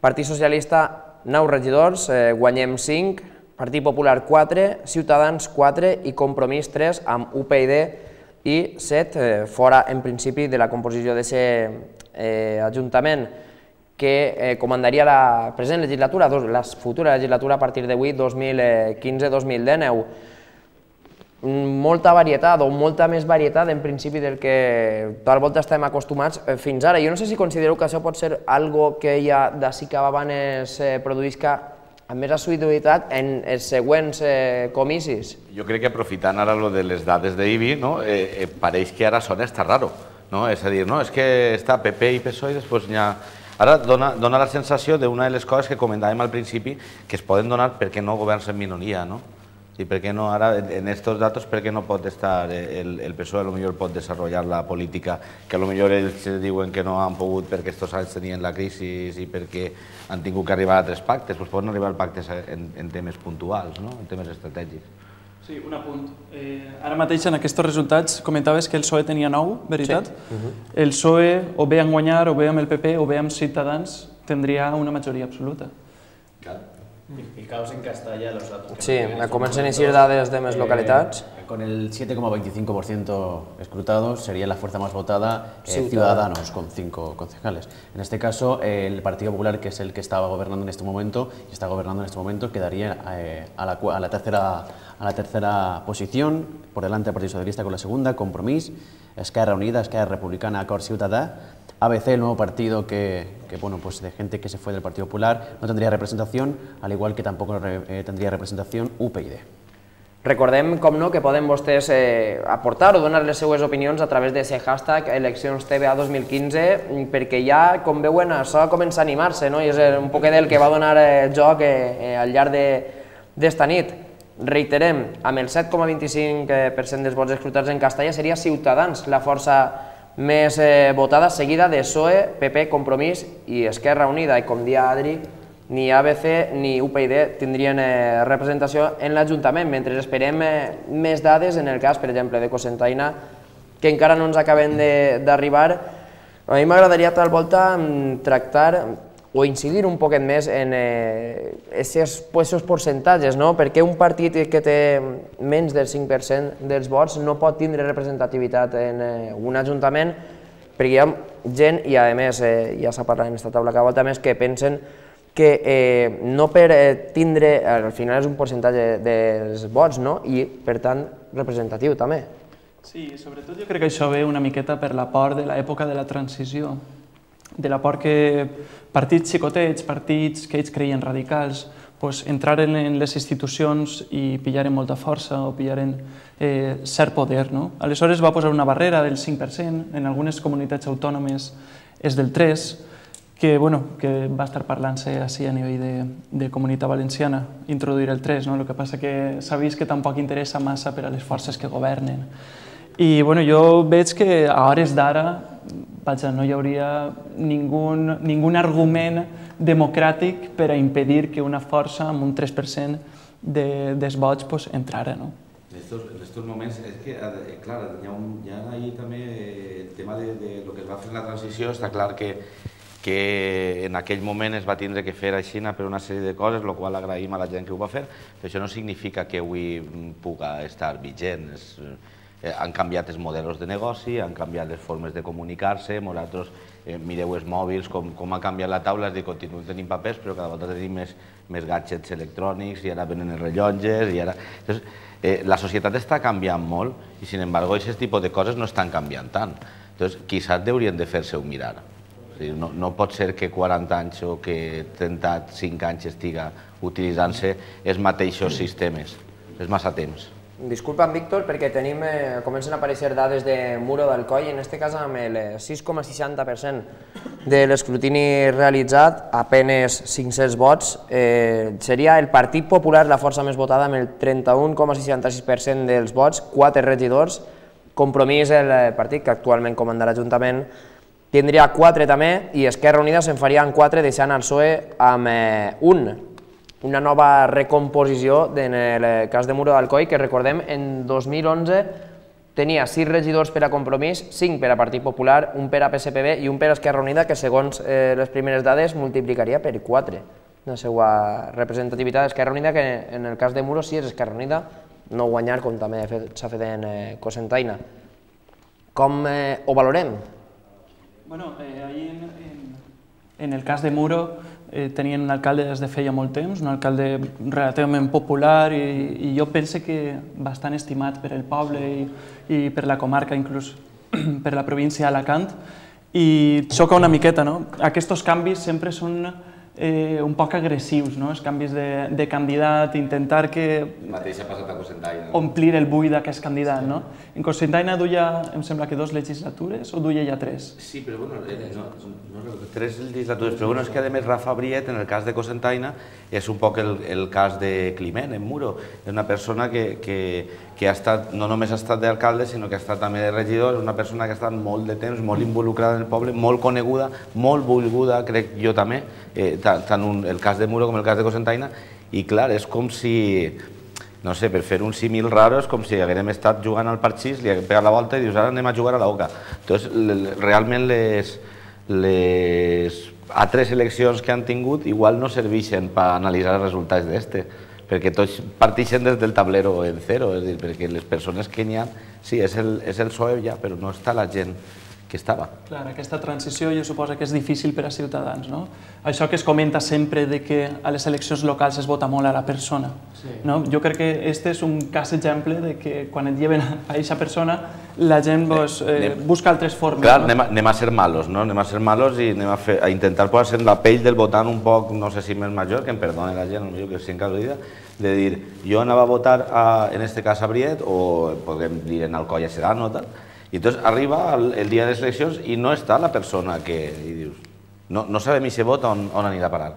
Partit Socialista, 9 regidors, eh, guanyem 5, Partit Popular 4, Ciutadans 4 i Compromís 3 amb UPyD i 7 eh, fora en principi de la composició d'aquest eh, Ajuntament que eh, comandaria la present legislatura, la futura legislatura a partir d'avui, 2015-2019 molta varietat o molta més varietat en principi del que tal volta estem acostumats eh, fins ara. Jo no sé si considereu que això pot ser algo que ja d'ací que abans es eh, produïsca amb més assiduïtat en els següents eh, comicis. Jo crec que aprofitant ara lo de les dades d'IBI, no, eh, eh, pareix que ara sona està raro. No? És a dir, no, és que està PP i PSOE i després n'hi ha... Ara dona, dona la sensació d'una de les coses que comentàvem al principi que es poden donar perquè no governs en minoria, no? ¿Y por qué no ahora en estos datos por qué no puede estar el, el PSOE a lo mejor puede desarrollar la política que a lo mejor ells diuen que no han pogut perquè estos anys tenien la crisi i perquè han tingut que arribar a tres pactes, doncs poden arribar a pactes en, en temes puntuals, no? en temes estratègics. Sí, un apunt. Eh, ara mateix en aquests resultats comentaves que el PSOE tenia 9, veritat? Sí. Uh -huh. El PSOE o bé en guanyar, o bé amb el PP, o bé amb Ciutadans, tindria una majoria absoluta. Clar. Fijaos en Castalla los datos. Sí, comencen a eixir dades de més localitats. Eh, con el 7,25% escrutados sería la fuerza más votada eh, Ciudadanos, con cinco concejales. En este caso, eh, el Partido Popular, que es el que estaba gobernando en este momento y está gobernando en este momento, quedaría eh, a, la, a, la tercera, a la tercera posición, por delante del Partido Socialista con la segunda, Compromís, Esquerra Unida, Esquerra Republicana, Acord Ciutadà, ABC, el nuevo partido que, que, bueno, pues de gente que se fue del Partido Popular, no tendría representación, al igual que tampoco eh, tendría representación UPyD. Recordem, com no, que poden vostès eh, aportar o donar les seues opinions a través de aquest hashtag eleccions TVA 2015 perquè ja, com veuen, això comença a animar-se no? i és un poc del que va donar eh, joc eh, eh, al llarg d'esta de, nit. Reiterem, amb el 7,25% dels vots escrutats en Castella seria Ciutadans la força més eh, votada, seguida de PSOE, PP, Compromís i Esquerra Unida. I com dia Adri, ni ABC ni UPyD tindrien eh, representació en l'Ajuntament, mentre esperem eh, més dades en el cas, per exemple, de Cosentaina, que encara no ens acaben d'arribar. A mi m'agradaria tal volta tractar o incidir un poquet més en eh, esos, pues, percentatges, no? perquè un partit que té menys del 5% dels vots no pot tindre representativitat en eh, un ajuntament perquè hi ha gent, i a més eh, ja s'ha parlat en aquesta taula que volta més, que pensen que eh, no per eh, tindre, al final és un percentatge dels vots, no? i per tant representatiu també. Sí, sobretot jo crec que això ve una miqueta per la por de l'època de la transició, de la por que partits xicotets, partits que ells creien radicals, pues, entraren en les institucions i pillaren molta força o pillaren eh, cert poder. No? Aleshores va posar una barrera del 5%, en algunes comunitats autònomes és del 3%, que, bueno, que va estar parlant-se així a nivell de, de comunitat valenciana, introduir el 3, no? el que passa que s'ha vist que tampoc interessa massa per a les forces que governen. I bueno, jo veig que a hores d'ara vaja, no hi hauria ningú, argument democràtic per a impedir que una força amb un 3% de, dels vots pues, entrara. No? En estos, en estos moments, és que, eh, clar, hi ha, un, hi ha ahí també el tema de, de lo que es va fer en la transició, està clar que que en aquell moment es va tindre que fer així per una sèrie de coses, el qual agraïm a la gent que ho va fer, però això no significa que avui puga estar vigent. És, eh, han canviat els models de negoci, han canviat les formes de comunicar-se, nosaltres eh, mireu els mòbils, com, com ha canviat la taula, és dir, continuem tenint papers, però cada volta tenim més, més gadgets electrònics, i ara venen els rellotges, i ara... Entonces, eh, la societat està canviant molt i, sin embargo, aquest tipus de coses no estan canviant tant. Entonces, quizás haurien de fer-se-ho mirar. dir, no, no pot ser que 40 anys o que 35 anys estiga utilitzant-se els mateixos sistemes. És massa temps. Disculpa, Víctor, perquè tenim, eh, comencen a aparèixer dades de Muro d'Alcoi, en aquest cas amb el 6,60% de l'escrutini realitzat, apenes 500 vots. Eh, seria el Partit Popular la força més votada amb el 31,66% dels vots, 4 regidors, Compromís, el partit que actualment comanda l'Ajuntament, tindria 4 també i Esquerra Unida se'n faria en 4 deixant el PSOE amb eh, un. Una nova recomposició en el cas de Muro d'Alcoi, que recordem en 2011 tenia 6 regidors per a Compromís, 5 per a Partit Popular, un per a PSPB i un per a Esquerra Unida, que segons eh, les primeres dades multiplicaria per 4 la seva representativitat d'Esquerra Unida, que en el cas de Muro sí és Esquerra Unida, no guanyar com també s'ha fet en eh, Cosentaina. Com eh, ho valorem? Bueno, eh, ahí en, en, en el cas de Muro eh, tenien un alcalde des de feia molt temps, un alcalde relativament popular i, i jo penso que bastant estimat per el poble i, i per la comarca, inclús per la província d'Alacant, i xoca una miqueta, no? Aquests canvis sempre són eh, un poc agressius, no? els canvis de, de candidat, intentar que... El mateix ha passat a Cosentaina. Omplir el buit d'aquest candidat, no? En Cosentaina duia, em sembla que dos legislatures o duia ja tres? Sí, però bueno, eh, no, no, no, tres legislatures, però bueno, és que a més Rafa Briet, en el cas de Cosentaina, és un poc el, el cas de Climent, en Muro. És una persona que, que, que ha estat, no només ha estat d'alcalde, sinó que ha estat també de regidor, és una persona que ha estat molt de temps, molt involucrada en el poble, molt coneguda, molt volguda, crec jo també, eh, tant un, el cas de Muro com el cas de Cosentaina, i clar, és com si, no sé, per fer un símil raro, és com si haguérem estat jugant al parxís, li haguem pegat la volta i dius, ara anem a jugar a l'Oca. Entonces, realment les, les altres eleccions que han tingut igual no serveixen per analitzar els resultats d'este, perquè tots partixen des del tablero en zero, és dir, perquè les persones que sí, és el, és el PSOE ja, però no està la gent que estava. Clar, aquesta transició jo suposo que és difícil per a ciutadans, no? Això que es comenta sempre de que a les eleccions locals es vota molt a la persona, sí. no? Jo crec que este és un cas exemple de que quan et lleven a aquesta persona la gent pues, eh, anem, busca altres formes. Clar, no? anem, a, anem a ser malos, no? Anem a ser malos i anem a, fer, a intentar posar en la pell del votant un poc, no sé si més major, que em perdoni la gent, millor que cada dia, de dir, jo anava a votar a, en este cas a Briet o podem dir en Alcoia Sedano o tal, i entonces arriba el, el dia de les eleccions i no està la persona que... I dius, no, no sabem si vot on, on anirà a parar.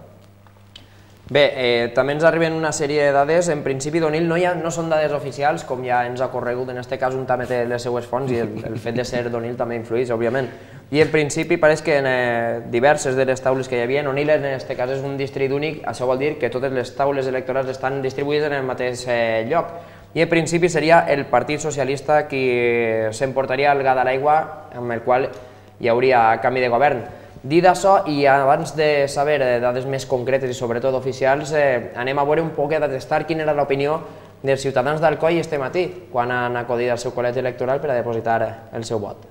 Bé, eh, també ens arriben una sèrie de dades. En principi, Donil, no, ha, no són dades oficials, com ja ens ha corregut, en aquest cas un també té les seues fonts i el, el fet de ser Donil també influeix, òbviament. I en principi pareix que en eh, diverses de les taules que hi havia, Onil en aquest cas és un districte únic, això vol dir que totes les taules electorals estan distribuïdes en el mateix eh, lloc i en principi seria el Partit Socialista qui s'emportaria el gat a l'aigua amb el qual hi hauria canvi de govern. Dit això, i abans de saber dades més concretes i sobretot oficials, eh, anem a veure un poc de testar quina era l'opinió dels ciutadans d'Alcoi este matí, quan han acudit al seu col·legi electoral per a depositar el seu vot.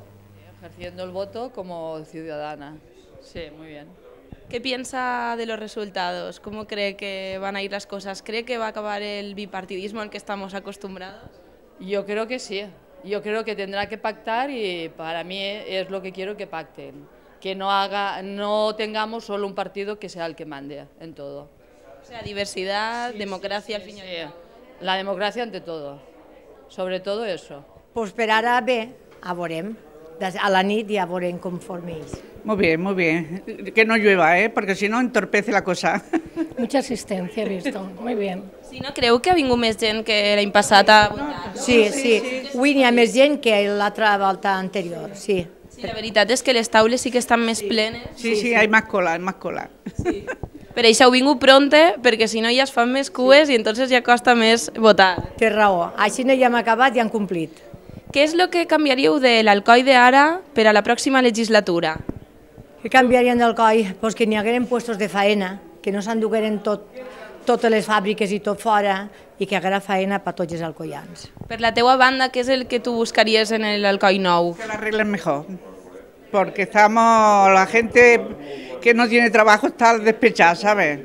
Ejerciendo el voto como ciudadana. Sí, muy bien. ¿Qué piensa de los resultados? ¿Cómo cree que van a ir las cosas? ¿Cree que va a acabar el bipartidismo al que estamos acostumbrados? Yo creo que sí. Yo creo que tendrá que pactar y para mí es lo que quiero que pacten. Que no, haga, no tengamos solo un partido que sea el que mande en todo. O sea, diversidad, democracia al fin y al cabo. La democracia ante todo. Sobre todo eso. Pues per ara bé, a veurem. A la nit ja veurem conforme és. Muy bien, muy bien. Que no llueva, ¿eh? porque si no entorpece la cosa. Mucha asistencia he visto, muy bien. Si no creu que ha vingut més gent que l'any passat a votar? Sí, sí. Avui n'hi ha més gent que l'altra volta anterior, sí. Sí, la veritat és que les taules sí que estan més plenes. Sí, sí, hay más cola, hay más cola. Per això heu vingut pronte, perquè si no ja es fan més cues i entonces ja costa més votar. Té raó. Així no ja hem acabat i han complit. Què és el que canviaríeu de l'Alcoi d'ara per a la pròxima legislatura? Què canviarien del coll? Pues que n'hi hagueren puestos de faena, que no s'endugueren tot, totes les fàbriques i tot fora i que haguera faena per tots els alcoians. Per la teua banda, què és el que tu buscaries en l'Alcoi nou? Que la arreglen mejor. Porque estamos, la gente que no tiene trabajo está despechada, ¿sabes?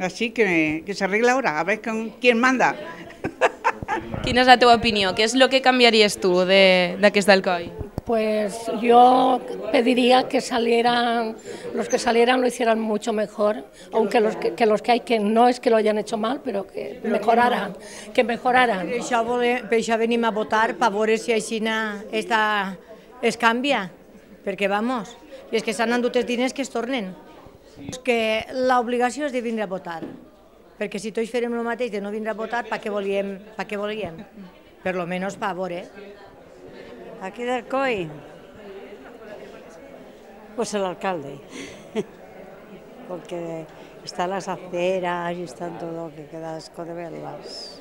Así que, que se arregle ahora, a ver con quién manda. Quina és la teva opinió? Què és el que canviaries tu de- d'aquest Alcoi? Pues yo pediría que salieran, los que salieran lo hicieran mucho mejor, aunque los que, que los que hay que no es que lo hayan hecho mal, pero que mejoraran, que mejoraran. Per això, volem, per això venim a votar, per veure si així esta, es canvia. Perquè, vamos, i és que s'han endut els diners que es tornen. És que l'obligació és de vindre a votar. Perquè si tots farem el mateix de no vindre a votar, per què volíem? Per què volíem? Per lo menos per veure. Aquí del COI, pues el alcalde, porque están las aceras y están todo, que queda asco de verlas.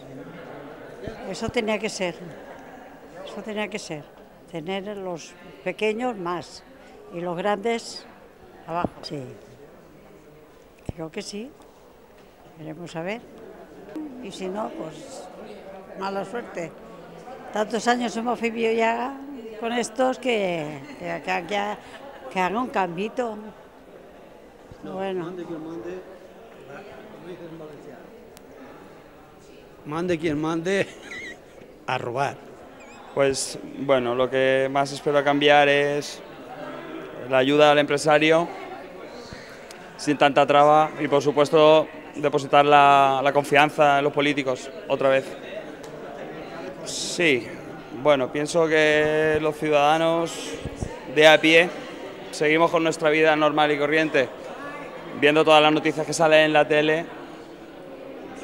Eso tenía que ser, eso tenía que ser, tener los pequeños más y los grandes abajo. Sí, creo que sí, veremos a ver. Y si no, pues mala suerte. Tantos años hemos vivido ya con estos que, que, que, que- que haga un cambito. Bueno. Mande quien mande a robar. Pues bueno, lo que más espero cambiar es la ayuda al empresario sin tanta traba y por supuesto depositar la, la confianza en los políticos otra vez. Sí, bueno, pienso que los ciudadanos de a pie seguimos con nuestra vida normal y corriente, viendo todas las noticias que salen en la tele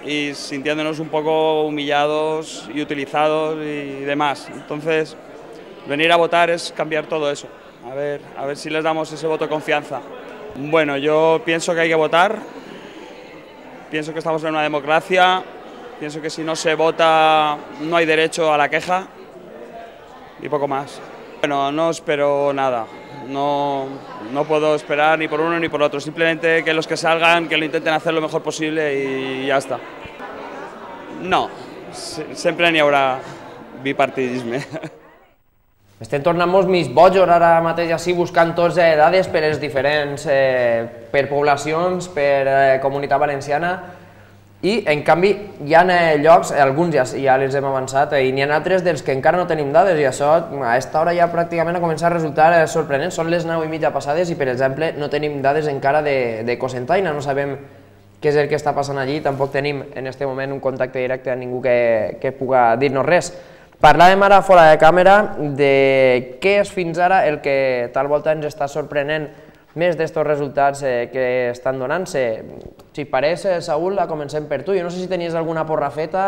y sintiéndonos un poco humillados y utilizados y demás. Entonces, venir a votar es cambiar todo eso. A ver, a ver si les damos ese voto de confianza. Bueno, yo pienso que hay que votar. Pienso que estamos en una democracia. Pienso que si no se vota no hay derecho a la queja y poco más. Bueno, no espero nada. No, no puedo esperar ni por uno ni por otro. Simplemente que los que salgan, que lo intenten hacer lo mejor posible y ya está. No, se- sempre n'hi haurà bipartidisme. Estem tornant molts més bojos ara mateix així buscant tots eh, dades per les diferents, eh, per poblacions, per eh, comunitat valenciana. I en canvi hi ha eh, llocs, alguns ja, ja els hem avançat eh, i n'hi ha altres dels que encara no tenim dades i això a aquesta hora ja pràcticament ha començat a resultar eh, sorprenent, són les 9 i mitja passades i per exemple no tenim dades encara de, de Cosentaina, no sabem què és el que està passant allí, tampoc tenim en este moment un contacte directe amb ningú que, que puga dir-nos res. Parlàvem ara fora de càmera de què és fins ara el que tal volta ens està sorprenent més d'estos resultats eh, que estan donant-se. Si pareix, Saúl, la comencem per tu. Jo no sé si tenies alguna porra feta,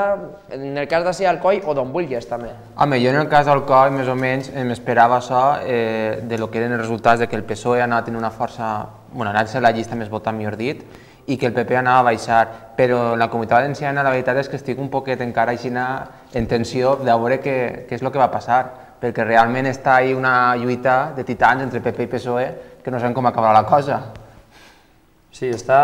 en el cas d'ací Alcoi o d'on vulguis també. Home, jo en el cas del COI més o menys m'esperava això eh, de lo que eren els resultats de que el PSOE anava a tenir una força, bueno, anava a la llista més votada, millor dit, i que el PP anava a baixar, però la comunitat valenciana la veritat és que estic un poquet encara així en tensió de veure què, què és el que va passar, perquè realment està ahí una lluita de titans entre PP i PSOE que no sabem com acabarà la cosa. Sí, està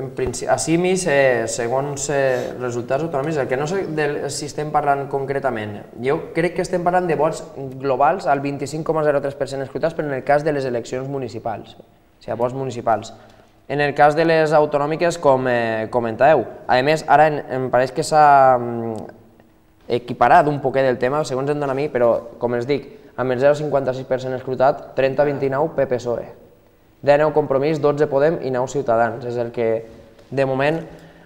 en principi, a Simis, eh, segons eh, resultats autonòmics, el que no sé del, si estem parlant concretament, jo crec que estem parlant de vots globals al 25,03% escrutats, però en el cas de les eleccions municipals, o sigui, vots municipals. En el cas de les autonòmiques, com eh, comentàveu, a més, ara em pareix que s'ha mm, equiparat un poquet del tema, segons em dona a mi, però, com els dic, amb el 0,56% escrutat, 30-29 PP-PSOE. 19 Compromís, 12 Podem i 9 Ciutadans. És el que de moment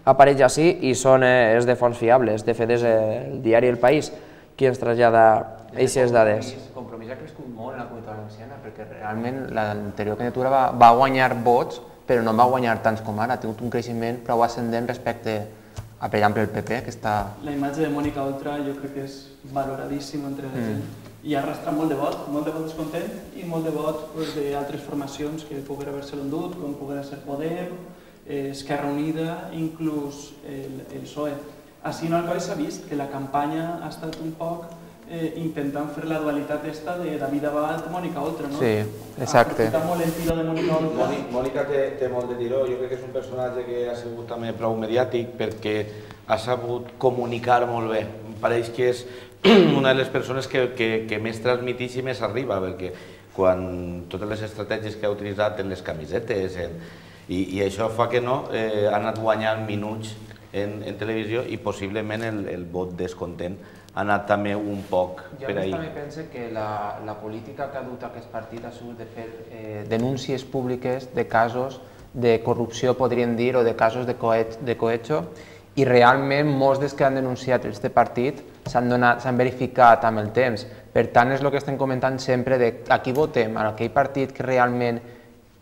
apareix així i són eh, és de fonts fiables. De fet, és el diari El País qui ens trasllada aquestes dades. El compromís ha crescut molt en la comunitat valenciana perquè realment l'anterior candidatura va, va guanyar vots però no va guanyar tants com ara, ha tingut un creixement prou ascendent respecte a, per exemple, el PP, que està... La imatge de Mònica Oltra jo crec que és valoradíssima entre la gent. Mm i arrastra molt de vot, molt de vot descontent i molt de vot pues, d'altres formacions que poguera haver-se endut, com poguera ser Podem, eh, Esquerra Unida, inclús el, el PSOE. Així no Alcoi s'ha vist que la campanya ha estat un poc eh, intentant fer la dualitat esta de David Abad, Mònica Oltra, no? Sí, exacte. Ha molt el tiro de Mònica Oltra. Mònica té, té molt de tiró, jo crec que és un personatge que ha sigut també prou mediàtic perquè ha sabut comunicar molt bé. Em pareix que és una de les persones que, que, que més transmitix i més arriba, perquè quan totes les estratègies que ha utilitzat en les camisetes en, i, i això fa que no, eh, ha anat guanyant minuts en, en televisió i possiblement el, el vot descontent ha anat també un poc jo per ahir. Jo també penso que la, la política que ha dut aquest partit ha sigut de fer eh, denúncies públiques de casos de corrupció, podríem dir, o de casos de, coet, de cohecho, i realment molts dels que han denunciat aquest partit s'han verificat amb el temps. Per tant, és el que estem comentant sempre de a qui votem, a aquell partit que realment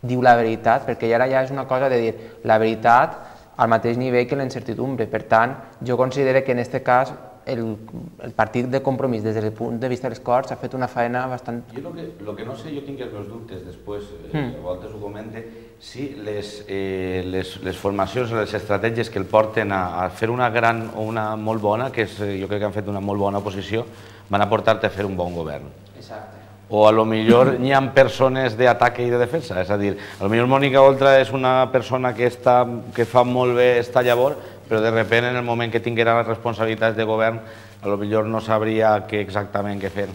diu la veritat, perquè ara ja és una cosa de dir la veritat al mateix nivell que la incertidumbre. Per tant, jo considero que en aquest cas el, el partit de compromís des del punt de vista dels Corts ha fet una feina bastant... Jo lo que, lo que no sé, jo tinc els meus dubtes, després, eh, mm. a voltes ho comente, si les, eh, les, les formacions o les estratègies que el porten a, a fer una gran o una molt bona, que és, eh, jo crec que han fet una molt bona oposició, van a portar-te a fer un bon govern. Exacte. O a lo millor n'hi ha persones d'ataque i de defensa, és a dir, a lo millor Mònica Oltra és una persona que, està, que fa molt bé esta llavor, però de repente en el moment que tinguera les responsabilitats de govern a lo millor no sabria què exactament què fer.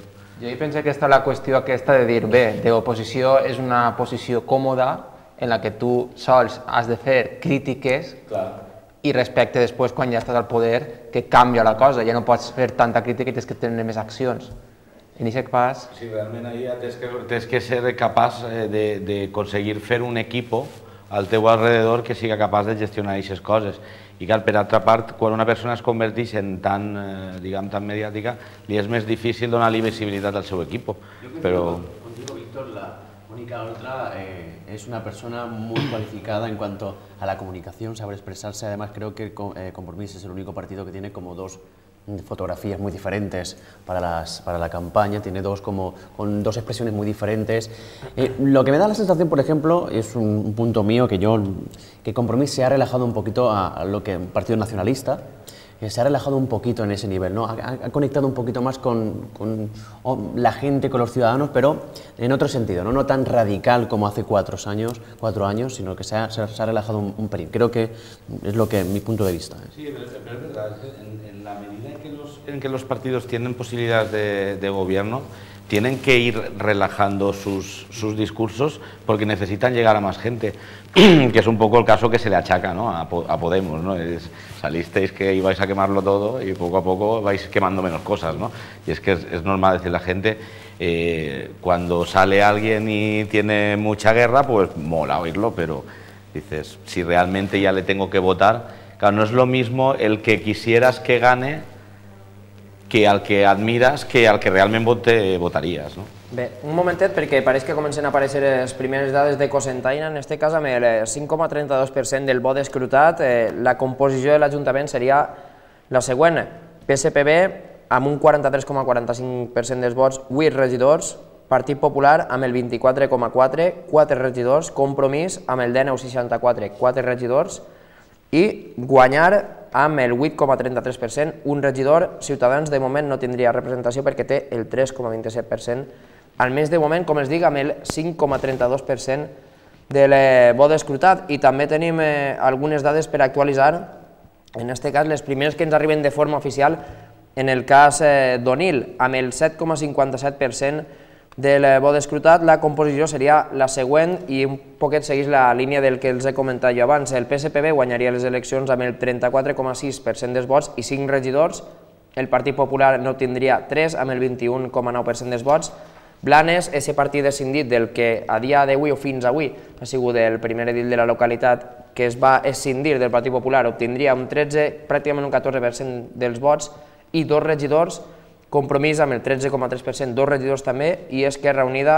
Jo hi penso que està la qüestió aquesta de dir, bé, d'oposició és una posició còmoda en la que tu sols has de fer crítiques Clar. i respecte després quan ja estàs al poder que canvia la cosa, ja no pots fer tanta crítica i tens que tenir més accions. En aquest cas... Sí, realment ahir tens que, tens que ser capaç eh, d'aconseguir fer un equipo al teu alrededor que siga capaç de gestionar aquestes coses i clar, per altra part, quan una persona es converteix en tan, eh, diguem, tan mediàtica, li és més difícil donar-li visibilitat al seu equip. Però... Contigo, Víctor, la Mónica Oltra eh, es una persona muy cualificada en cuanto a la comunicación, saber expresarse. Además, creo que eh, Compromís es el único partido que tiene como dos fotografías muy diferentes para, las, para la campaña, tiene dos como con dos expresiones muy diferentes. Eh, lo que me da la sensación, por ejemplo, es un, punto mío que yo, que Compromís se ha relajado un poquito a, lo que un partido nacionalista, se ha relajado un poquito en ese nivel, ¿no? ha, conectado un poquito más con, con la gente, con los ciudadanos, pero en otro sentido, no, no tan radical como hace cuatro años, cuatro años sino que se ha, se ha relajado un, un, pelín. Creo que es lo que mi punto de vista. ¿eh? Sí, pero, pero es verdad, en, en, la medida en que los, en que los partidos tienen posibilidades de, de gobierno, tienen que ir relajando sus, sus, discursos porque necesitan llegar a más gente, que es un poco el caso que se le achaca ¿no? a, a, Podemos. ¿no? Es, salisteis que ibais a quemarlo todo y poco a poco vais quemando menos cosas. ¿no? Y es que es, es normal decir la gente, eh, cuando sale alguien y tiene mucha guerra, pues mola oírlo, pero dices, si realmente ya le tengo que votar, claro, no es lo mismo el que quisieras que gane que al que admires que al que realment vote, votaries. No? Bé, un momentet perquè pareix que comencen a aparèixer les primeres dades de Cosentaina, en aquest cas amb el 5,32% del vot escrutat, eh, la composició de l'Ajuntament seria la següent, PSPB amb un 43,45% dels vots, 8 regidors, Partit Popular amb el 24,4, 4 regidors, Compromís amb el 19,64, 4 regidors, i guanyar amb el 8,33%. Un regidor, Ciutadans, de moment no tindria representació perquè té el 3,27% almenys de moment, com es dic, amb el 5,32% del eh, vot escrutat. I també tenim eh, algunes dades per actualitzar, en aquest cas les primeres que ens arriben de forma oficial, en el cas eh, d'Onil, amb el 7,57% del vot escrutat, la composició seria la següent i un poquet segueix la línia del que els he comentat jo abans. El PSPB guanyaria les eleccions amb el 34,6% dels vots i 5 regidors, el Partit Popular no tindria 3 amb el 21,9% dels vots, Blanes, ese partit escindit del que a dia d'avui o fins avui ha sigut el primer edil de la localitat que es va escindir del Partit Popular, obtindria un 13, pràcticament un 14% dels vots i dos regidors, Compromís amb el 13,3%, dos regidors també, i Esquerra Unida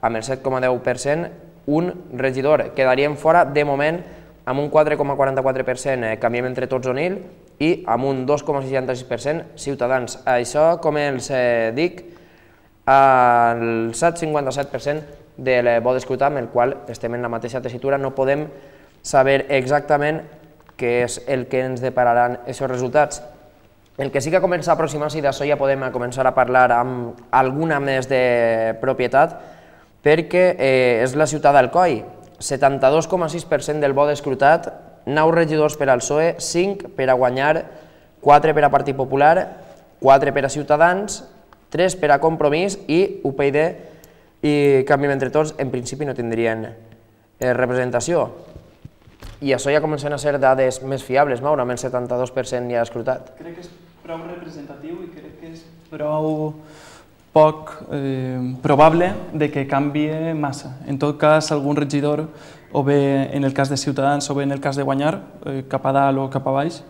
amb el 7,10%, un regidor. Quedarien fora, de moment, amb un 4,44% eh, Canviem entre tots Onil i amb un 2,66% Ciutadans. Això, com els eh, dic, el 7,57% del vot escrutat, amb el qual estem en la mateixa tessitura, no podem saber exactament què és el que ens depararan aquests resultats. El que sí que comença a aproximar-se i d'això ja podem començar a parlar amb alguna més de propietat, perquè eh, és la ciutat d'Alcoi. 72,6% del vot escrutat, 9 regidors per al PSOE, 5 per a guanyar, 4 per a Partit Popular, 4 per a Ciutadans, 3 per a Compromís i UPyD i Canvi Entre Tots en principi no tindrien eh, representació. I això ja comencen a ser dades més fiables, Maura, amb el 72% ja escrutat. Crec que és prou representatiu i crec que és prou poc eh, probable de que canvie massa. En tot cas, algun regidor, o bé en el cas de Ciutadans o bé en el cas de Guanyar, eh, cap a dalt o cap a baix,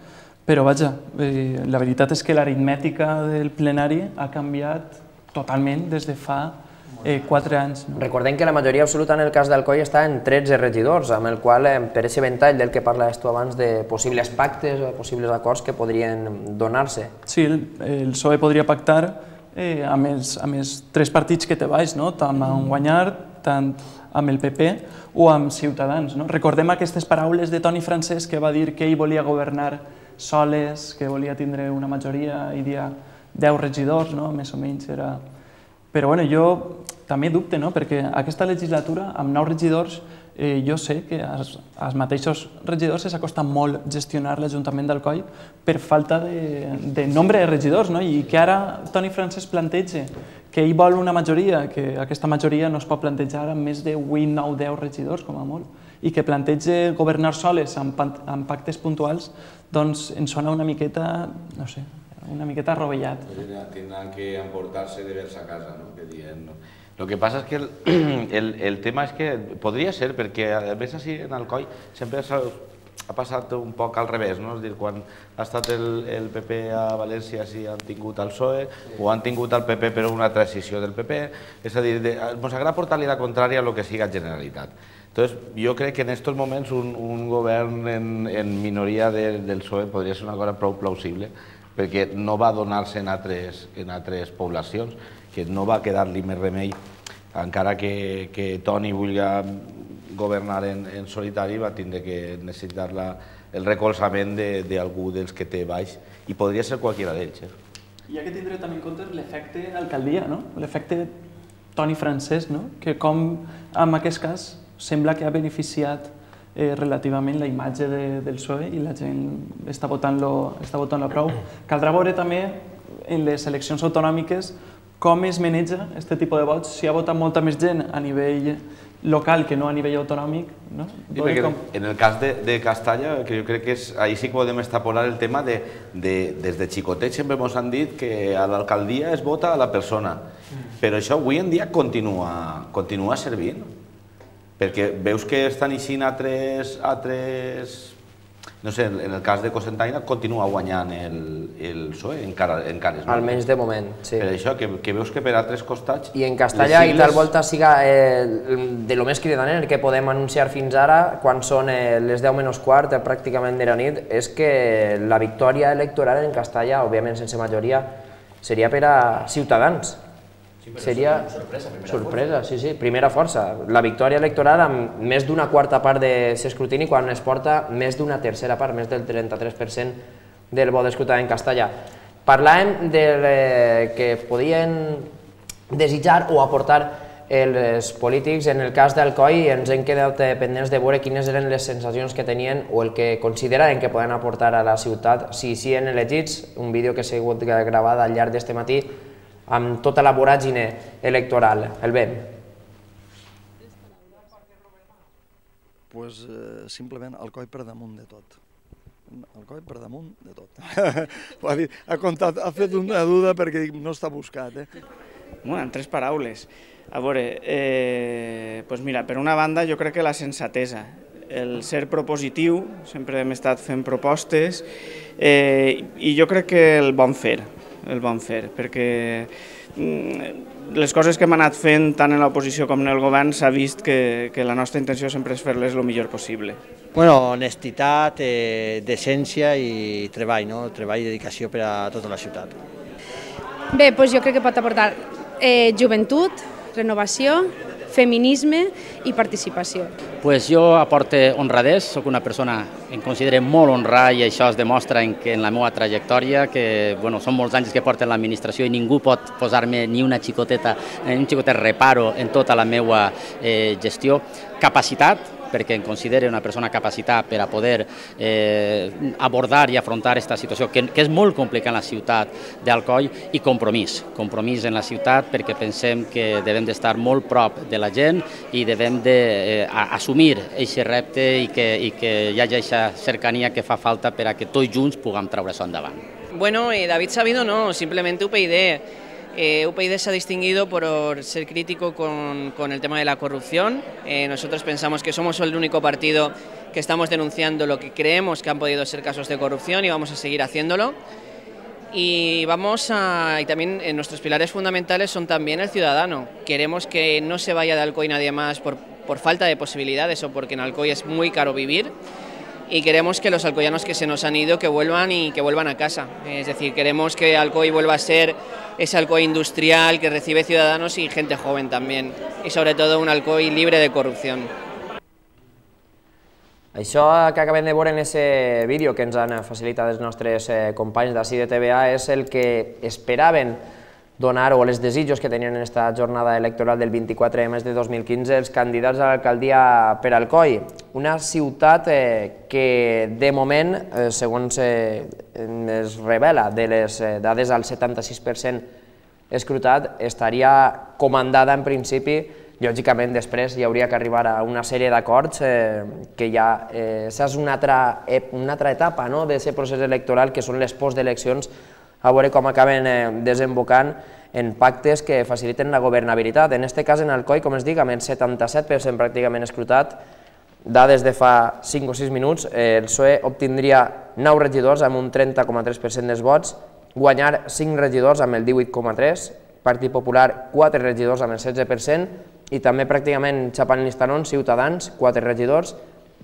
però vaja, eh, la veritat és que l'aritmètica del plenari ha canviat totalment des de fa eh, 4 anys. No? Recordem que la majoria absoluta en el cas d'Alcoi està en 13 regidors, amb el qual, eh, per aquest ventall del que parlaves tu abans, de possibles pactes o possibles acords que podrien donar-se. Sí, el, el PSOE podria pactar eh, amb, els, amb els tres partits que té baix, no? tant amb Guanyar, tant amb el PP o amb Ciutadans. No? Recordem aquestes paraules de Toni Francesc que va dir que ell volia governar soles, que volia tindre una majoria, i dia 10 regidors, no? més o menys era però bueno, jo també dubte, no? perquè aquesta legislatura, amb nous regidors, eh, jo sé que als, als mateixos regidors s'ha costat molt gestionar l'Ajuntament d'Alcoi per falta de, de nombre de regidors, no? i que ara Toni Francesc plantege que ell vol una majoria, que aquesta majoria no es pot plantejar amb més de 8, 9, 10 regidors, com a molt, i que plantege governar soles amb, amb pactes puntuals, doncs ens sona una miqueta, no sé, una miqueta rovellat. Tindran que emportar-se de vers a casa, no? Que dient, no? Lo que passa és que el, el, el tema és que podria ser, perquè a més així en Alcoi sempre ha passat un poc al revés, no? és dir, quan ha estat el, el PP a València si han tingut el PSOE sí. o han tingut el PP però una transició del PP, és a dir, de, ens agrada portar-li la contrària a lo que siga Generalitat. Entonces, jo crec que en aquests moments un, un govern en, en minoria de, del PSOE podria ser una cosa prou plausible, perquè no va donar-se en, altres, en altres poblacions, que no va quedar-li més remei, encara que, que Toni vulgui governar en, en solitari, va tindre que necessitar la, el recolzament d'algú de, dels que té baix, i podria ser qualsevol d'ells. Eh? Hi ha que tindre també en compte l'efecte alcaldia, no? l'efecte Toni Francesc, no? que com en aquest cas sembla que ha beneficiat eh, relativament la imatge de, del PSOE i la gent està votant-lo està votant prou. Caldrà veure també en les eleccions autonòmiques com es maneja aquest tipus de vots, si ha votat molta més gent a nivell local que no a nivell autonòmic. No? Sí, com... en el cas de, de Castalla, que jo crec que és, ahí sí que podem extrapolar el tema de, de des de xicotet sempre ens han dit que a l'alcaldia es vota a la persona, però això avui en dia continua, continua servint. Perquè veus que estan eixint altres, altres no sé, en el cas de Cosentaina continua guanyant el, el PSOE encara, encara no? Almenys de moment, sí. Per això, que, que veus que per altres costats... I en Castalla sigles... i tal volta siga eh, de lo més cridaner que podem anunciar fins ara, quan són eh, les 10 menys quart, eh, pràcticament de la nit, és que la victòria electoral en Castalla, òbviament sense majoria, seria per a Ciutadans seria sorpresa, sorpresa força. sí, sí, primera força. La victòria electoral amb més d'una quarta part de l'escrutini quan es porta més d'una tercera part, més del 33% del vot escrutat en castellà. Parlàvem de que podien desitjar o aportar els polítics. En el cas d'Alcoi ens hem quedat eh, pendents de veure quines eren les sensacions que tenien o el que consideraven que poden aportar a la ciutat si sí en elegits, un vídeo que ha sigut gravat al llarg d'este matí amb tota la voràgine electoral. El vent. Pues, eh, simplement Alcoi per damunt de tot. Alcoi per damunt de tot. ha, dit, ha, contat, ha fet una duda perquè no està buscat. Eh? Bueno, en tres paraules. A veure, eh, pues mira, per una banda jo crec que la sensatesa, el ser propositiu, sempre hem estat fent propostes, eh, i jo crec que el bon fer, el bon fer, perquè mm, les coses que hem anat fent tant en l'oposició com en el govern s'ha vist que, que la nostra intenció sempre és fer-les el millor possible. Bueno, honestitat, eh, decència i treball, no? treball i dedicació per a tota la ciutat. Bé, doncs jo crec que pot aportar eh, joventut, renovació, feminisme i participació. Pues jo aporte honradès, sóc una persona em considero molt honrada i això es demostra en, que en la meva trajectòria, que bueno, són molts anys que porto en l'administració i ningú pot posar-me ni una xicoteta, ni un xicotet reparo en tota la meva eh, gestió. Capacitat, perquè em considere una persona capacitada per a poder eh, abordar i afrontar aquesta situació, que, que és molt complicada en la ciutat d'Alcoi, i compromís, compromís en la ciutat perquè pensem que devem d'estar molt prop de la gent i devem d'assumir de, eh, aquest repte i que, i que hi hagi aquesta cercania que fa falta per a que tots junts puguem treure això endavant. Bueno, eh, David Sabido no, simplemente UPyD Eh, UPyD se ha distinguido por ser crítico con, el tema de la corrupción. Eh, nosotros pensamos que somos el único partido que estamos denunciando lo que creemos que han podido ser casos de corrupción y vamos a seguir haciéndolo. Y vamos a, y también en nuestros pilares fundamentales son también el ciudadano. Queremos que no se vaya de Alcoy nadie más por falta de posibilidades o porque en Alcoy es muy caro vivir y queremos que los alcoyanos que se nos han ido que vuelvan y que vuelvan a casa. Es decir, queremos que Alcoy vuelva a ser ese Alcoy industrial que recibe ciudadanos y gente joven también y sobre todo un Alcoy libre de corrupción. Això que acabem de veure en aquest vídeo que ens han facilitat els nostres eh, companys d'ací de TVA és el que esperaven donar o els desitjos que tenien en aquesta jornada electoral del 24 de mes de 2015 els candidats a l'alcaldia per Alcoi, una ciutat eh, que de moment, eh, segons eh, es revela de les eh, dades al 76% escrutat, estaria comandada en principi Lògicament, després hi hauria que arribar a una sèrie d'acords eh, que ja... Eh, és una altra, una altra etapa no?, d'aquest procés electoral, que són les post-eleccions, a veure com acaben eh, desembocant en pactes que faciliten la governabilitat. En aquest cas, en Alcoi, com es dic, amb el 77% pràcticament escrutat, dades de fa 5 o 6 minuts, eh, el PSOE obtindria 9 regidors amb un 30,3% dels vots, guanyar 5 regidors amb el 18,3%, Partit Popular 4 regidors amb el 16% i també pràcticament xapant listaron Ciutadans 4 regidors,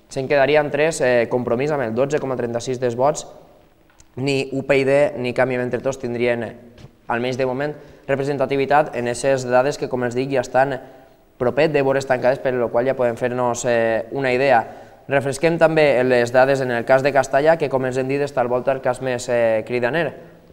se'n quedarien 3 eh, compromís amb el 12,36 dels vots ni UPyD ni Canvi Entre Tots tindrien, almenys de moment, representativitat en aquestes dades que, com els dic, ja estan propet de vores tancades, per la qual ja podem fer-nos eh, una idea. Refresquem també les dades en el cas de Castalla, que, com els hem dit, està al volta el cas més eh, cridaner.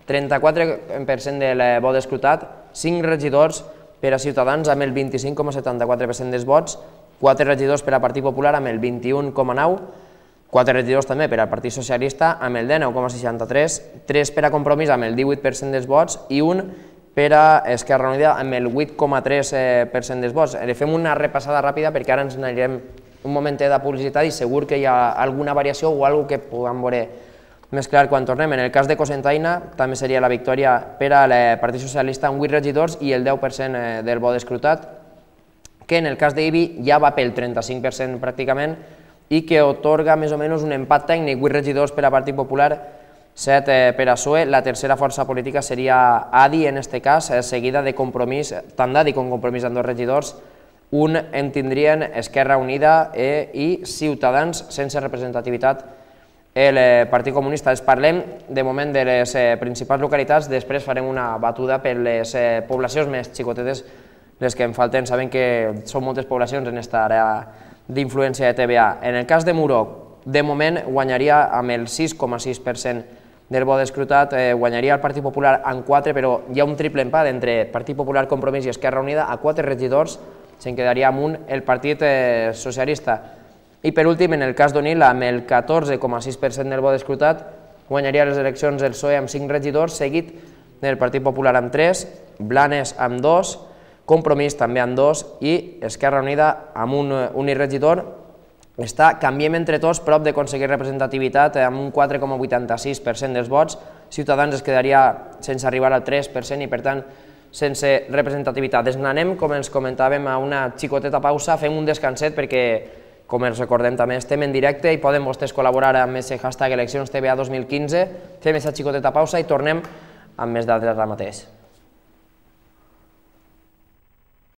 34% del vot escrutat, 5 regidors per a Ciutadans amb el 25,74% dels vots, 4 regidors per a Partit Popular amb el 21,9%, 4 regidors també per al Partit Socialista amb el 19,63, 3 per a Compromís amb el 18% dels vots i un per a Esquerra Unida amb el 8,3% dels vots. Le fem una repassada ràpida perquè ara ens anirem un momentet de publicitat i segur que hi ha alguna variació o alguna que puguem veure més clar quan tornem. En el cas de Cosentaina també seria la victòria per al Partit Socialista amb 8 regidors i el 10% del vot escrutat, que en el cas d'Ibi ja va pel 35% pràcticament, i que otorga més o menys un empat tècnic, 8 regidors per a Partit Popular, 7 eh, per a PSOE, la tercera força política seria ADI en este cas, eh, seguida de compromís, tant d'ADI com compromís amb dos regidors, un en tindrien Esquerra Unida eh, i Ciutadans sense representativitat el eh, Partit Comunista. Els parlem de moment de les eh, principals localitats, després farem una batuda per les eh, poblacions més xicotetes, les que em falten, saben que són moltes poblacions en aquesta àrea d'influència de TVA. En el cas de Muro, de moment guanyaria amb el 6,6% del vot escrutat, eh, guanyaria el Partit Popular en 4, però hi ha un triple empat entre Partit Popular, Compromís i Esquerra Unida, a 4 regidors se'n quedaria amb un el Partit eh, Socialista. I per últim, en el cas d'Onil, amb el 14,6% del vot escrutat, guanyaria les eleccions el PSOE amb 5 regidors, seguit del Partit Popular amb 3, Blanes amb 2, Compromís també amb 2 i Esquerra Unida amb un únic regidor. Està, canviem entre tots prop d'aconseguir representativitat amb un 4,86% dels vots. Ciutadans es quedaria sense arribar al 3% i per tant sense representativitat. Ens n'anem, com ens comentàvem, a una xicoteta pausa, fem un descanset perquè com ens recordem també estem en directe i poden vostès col·laborar amb aquest hashtag eleccions TVA 2015. Fem aquesta xicoteta pausa i tornem amb més dades ara mateix.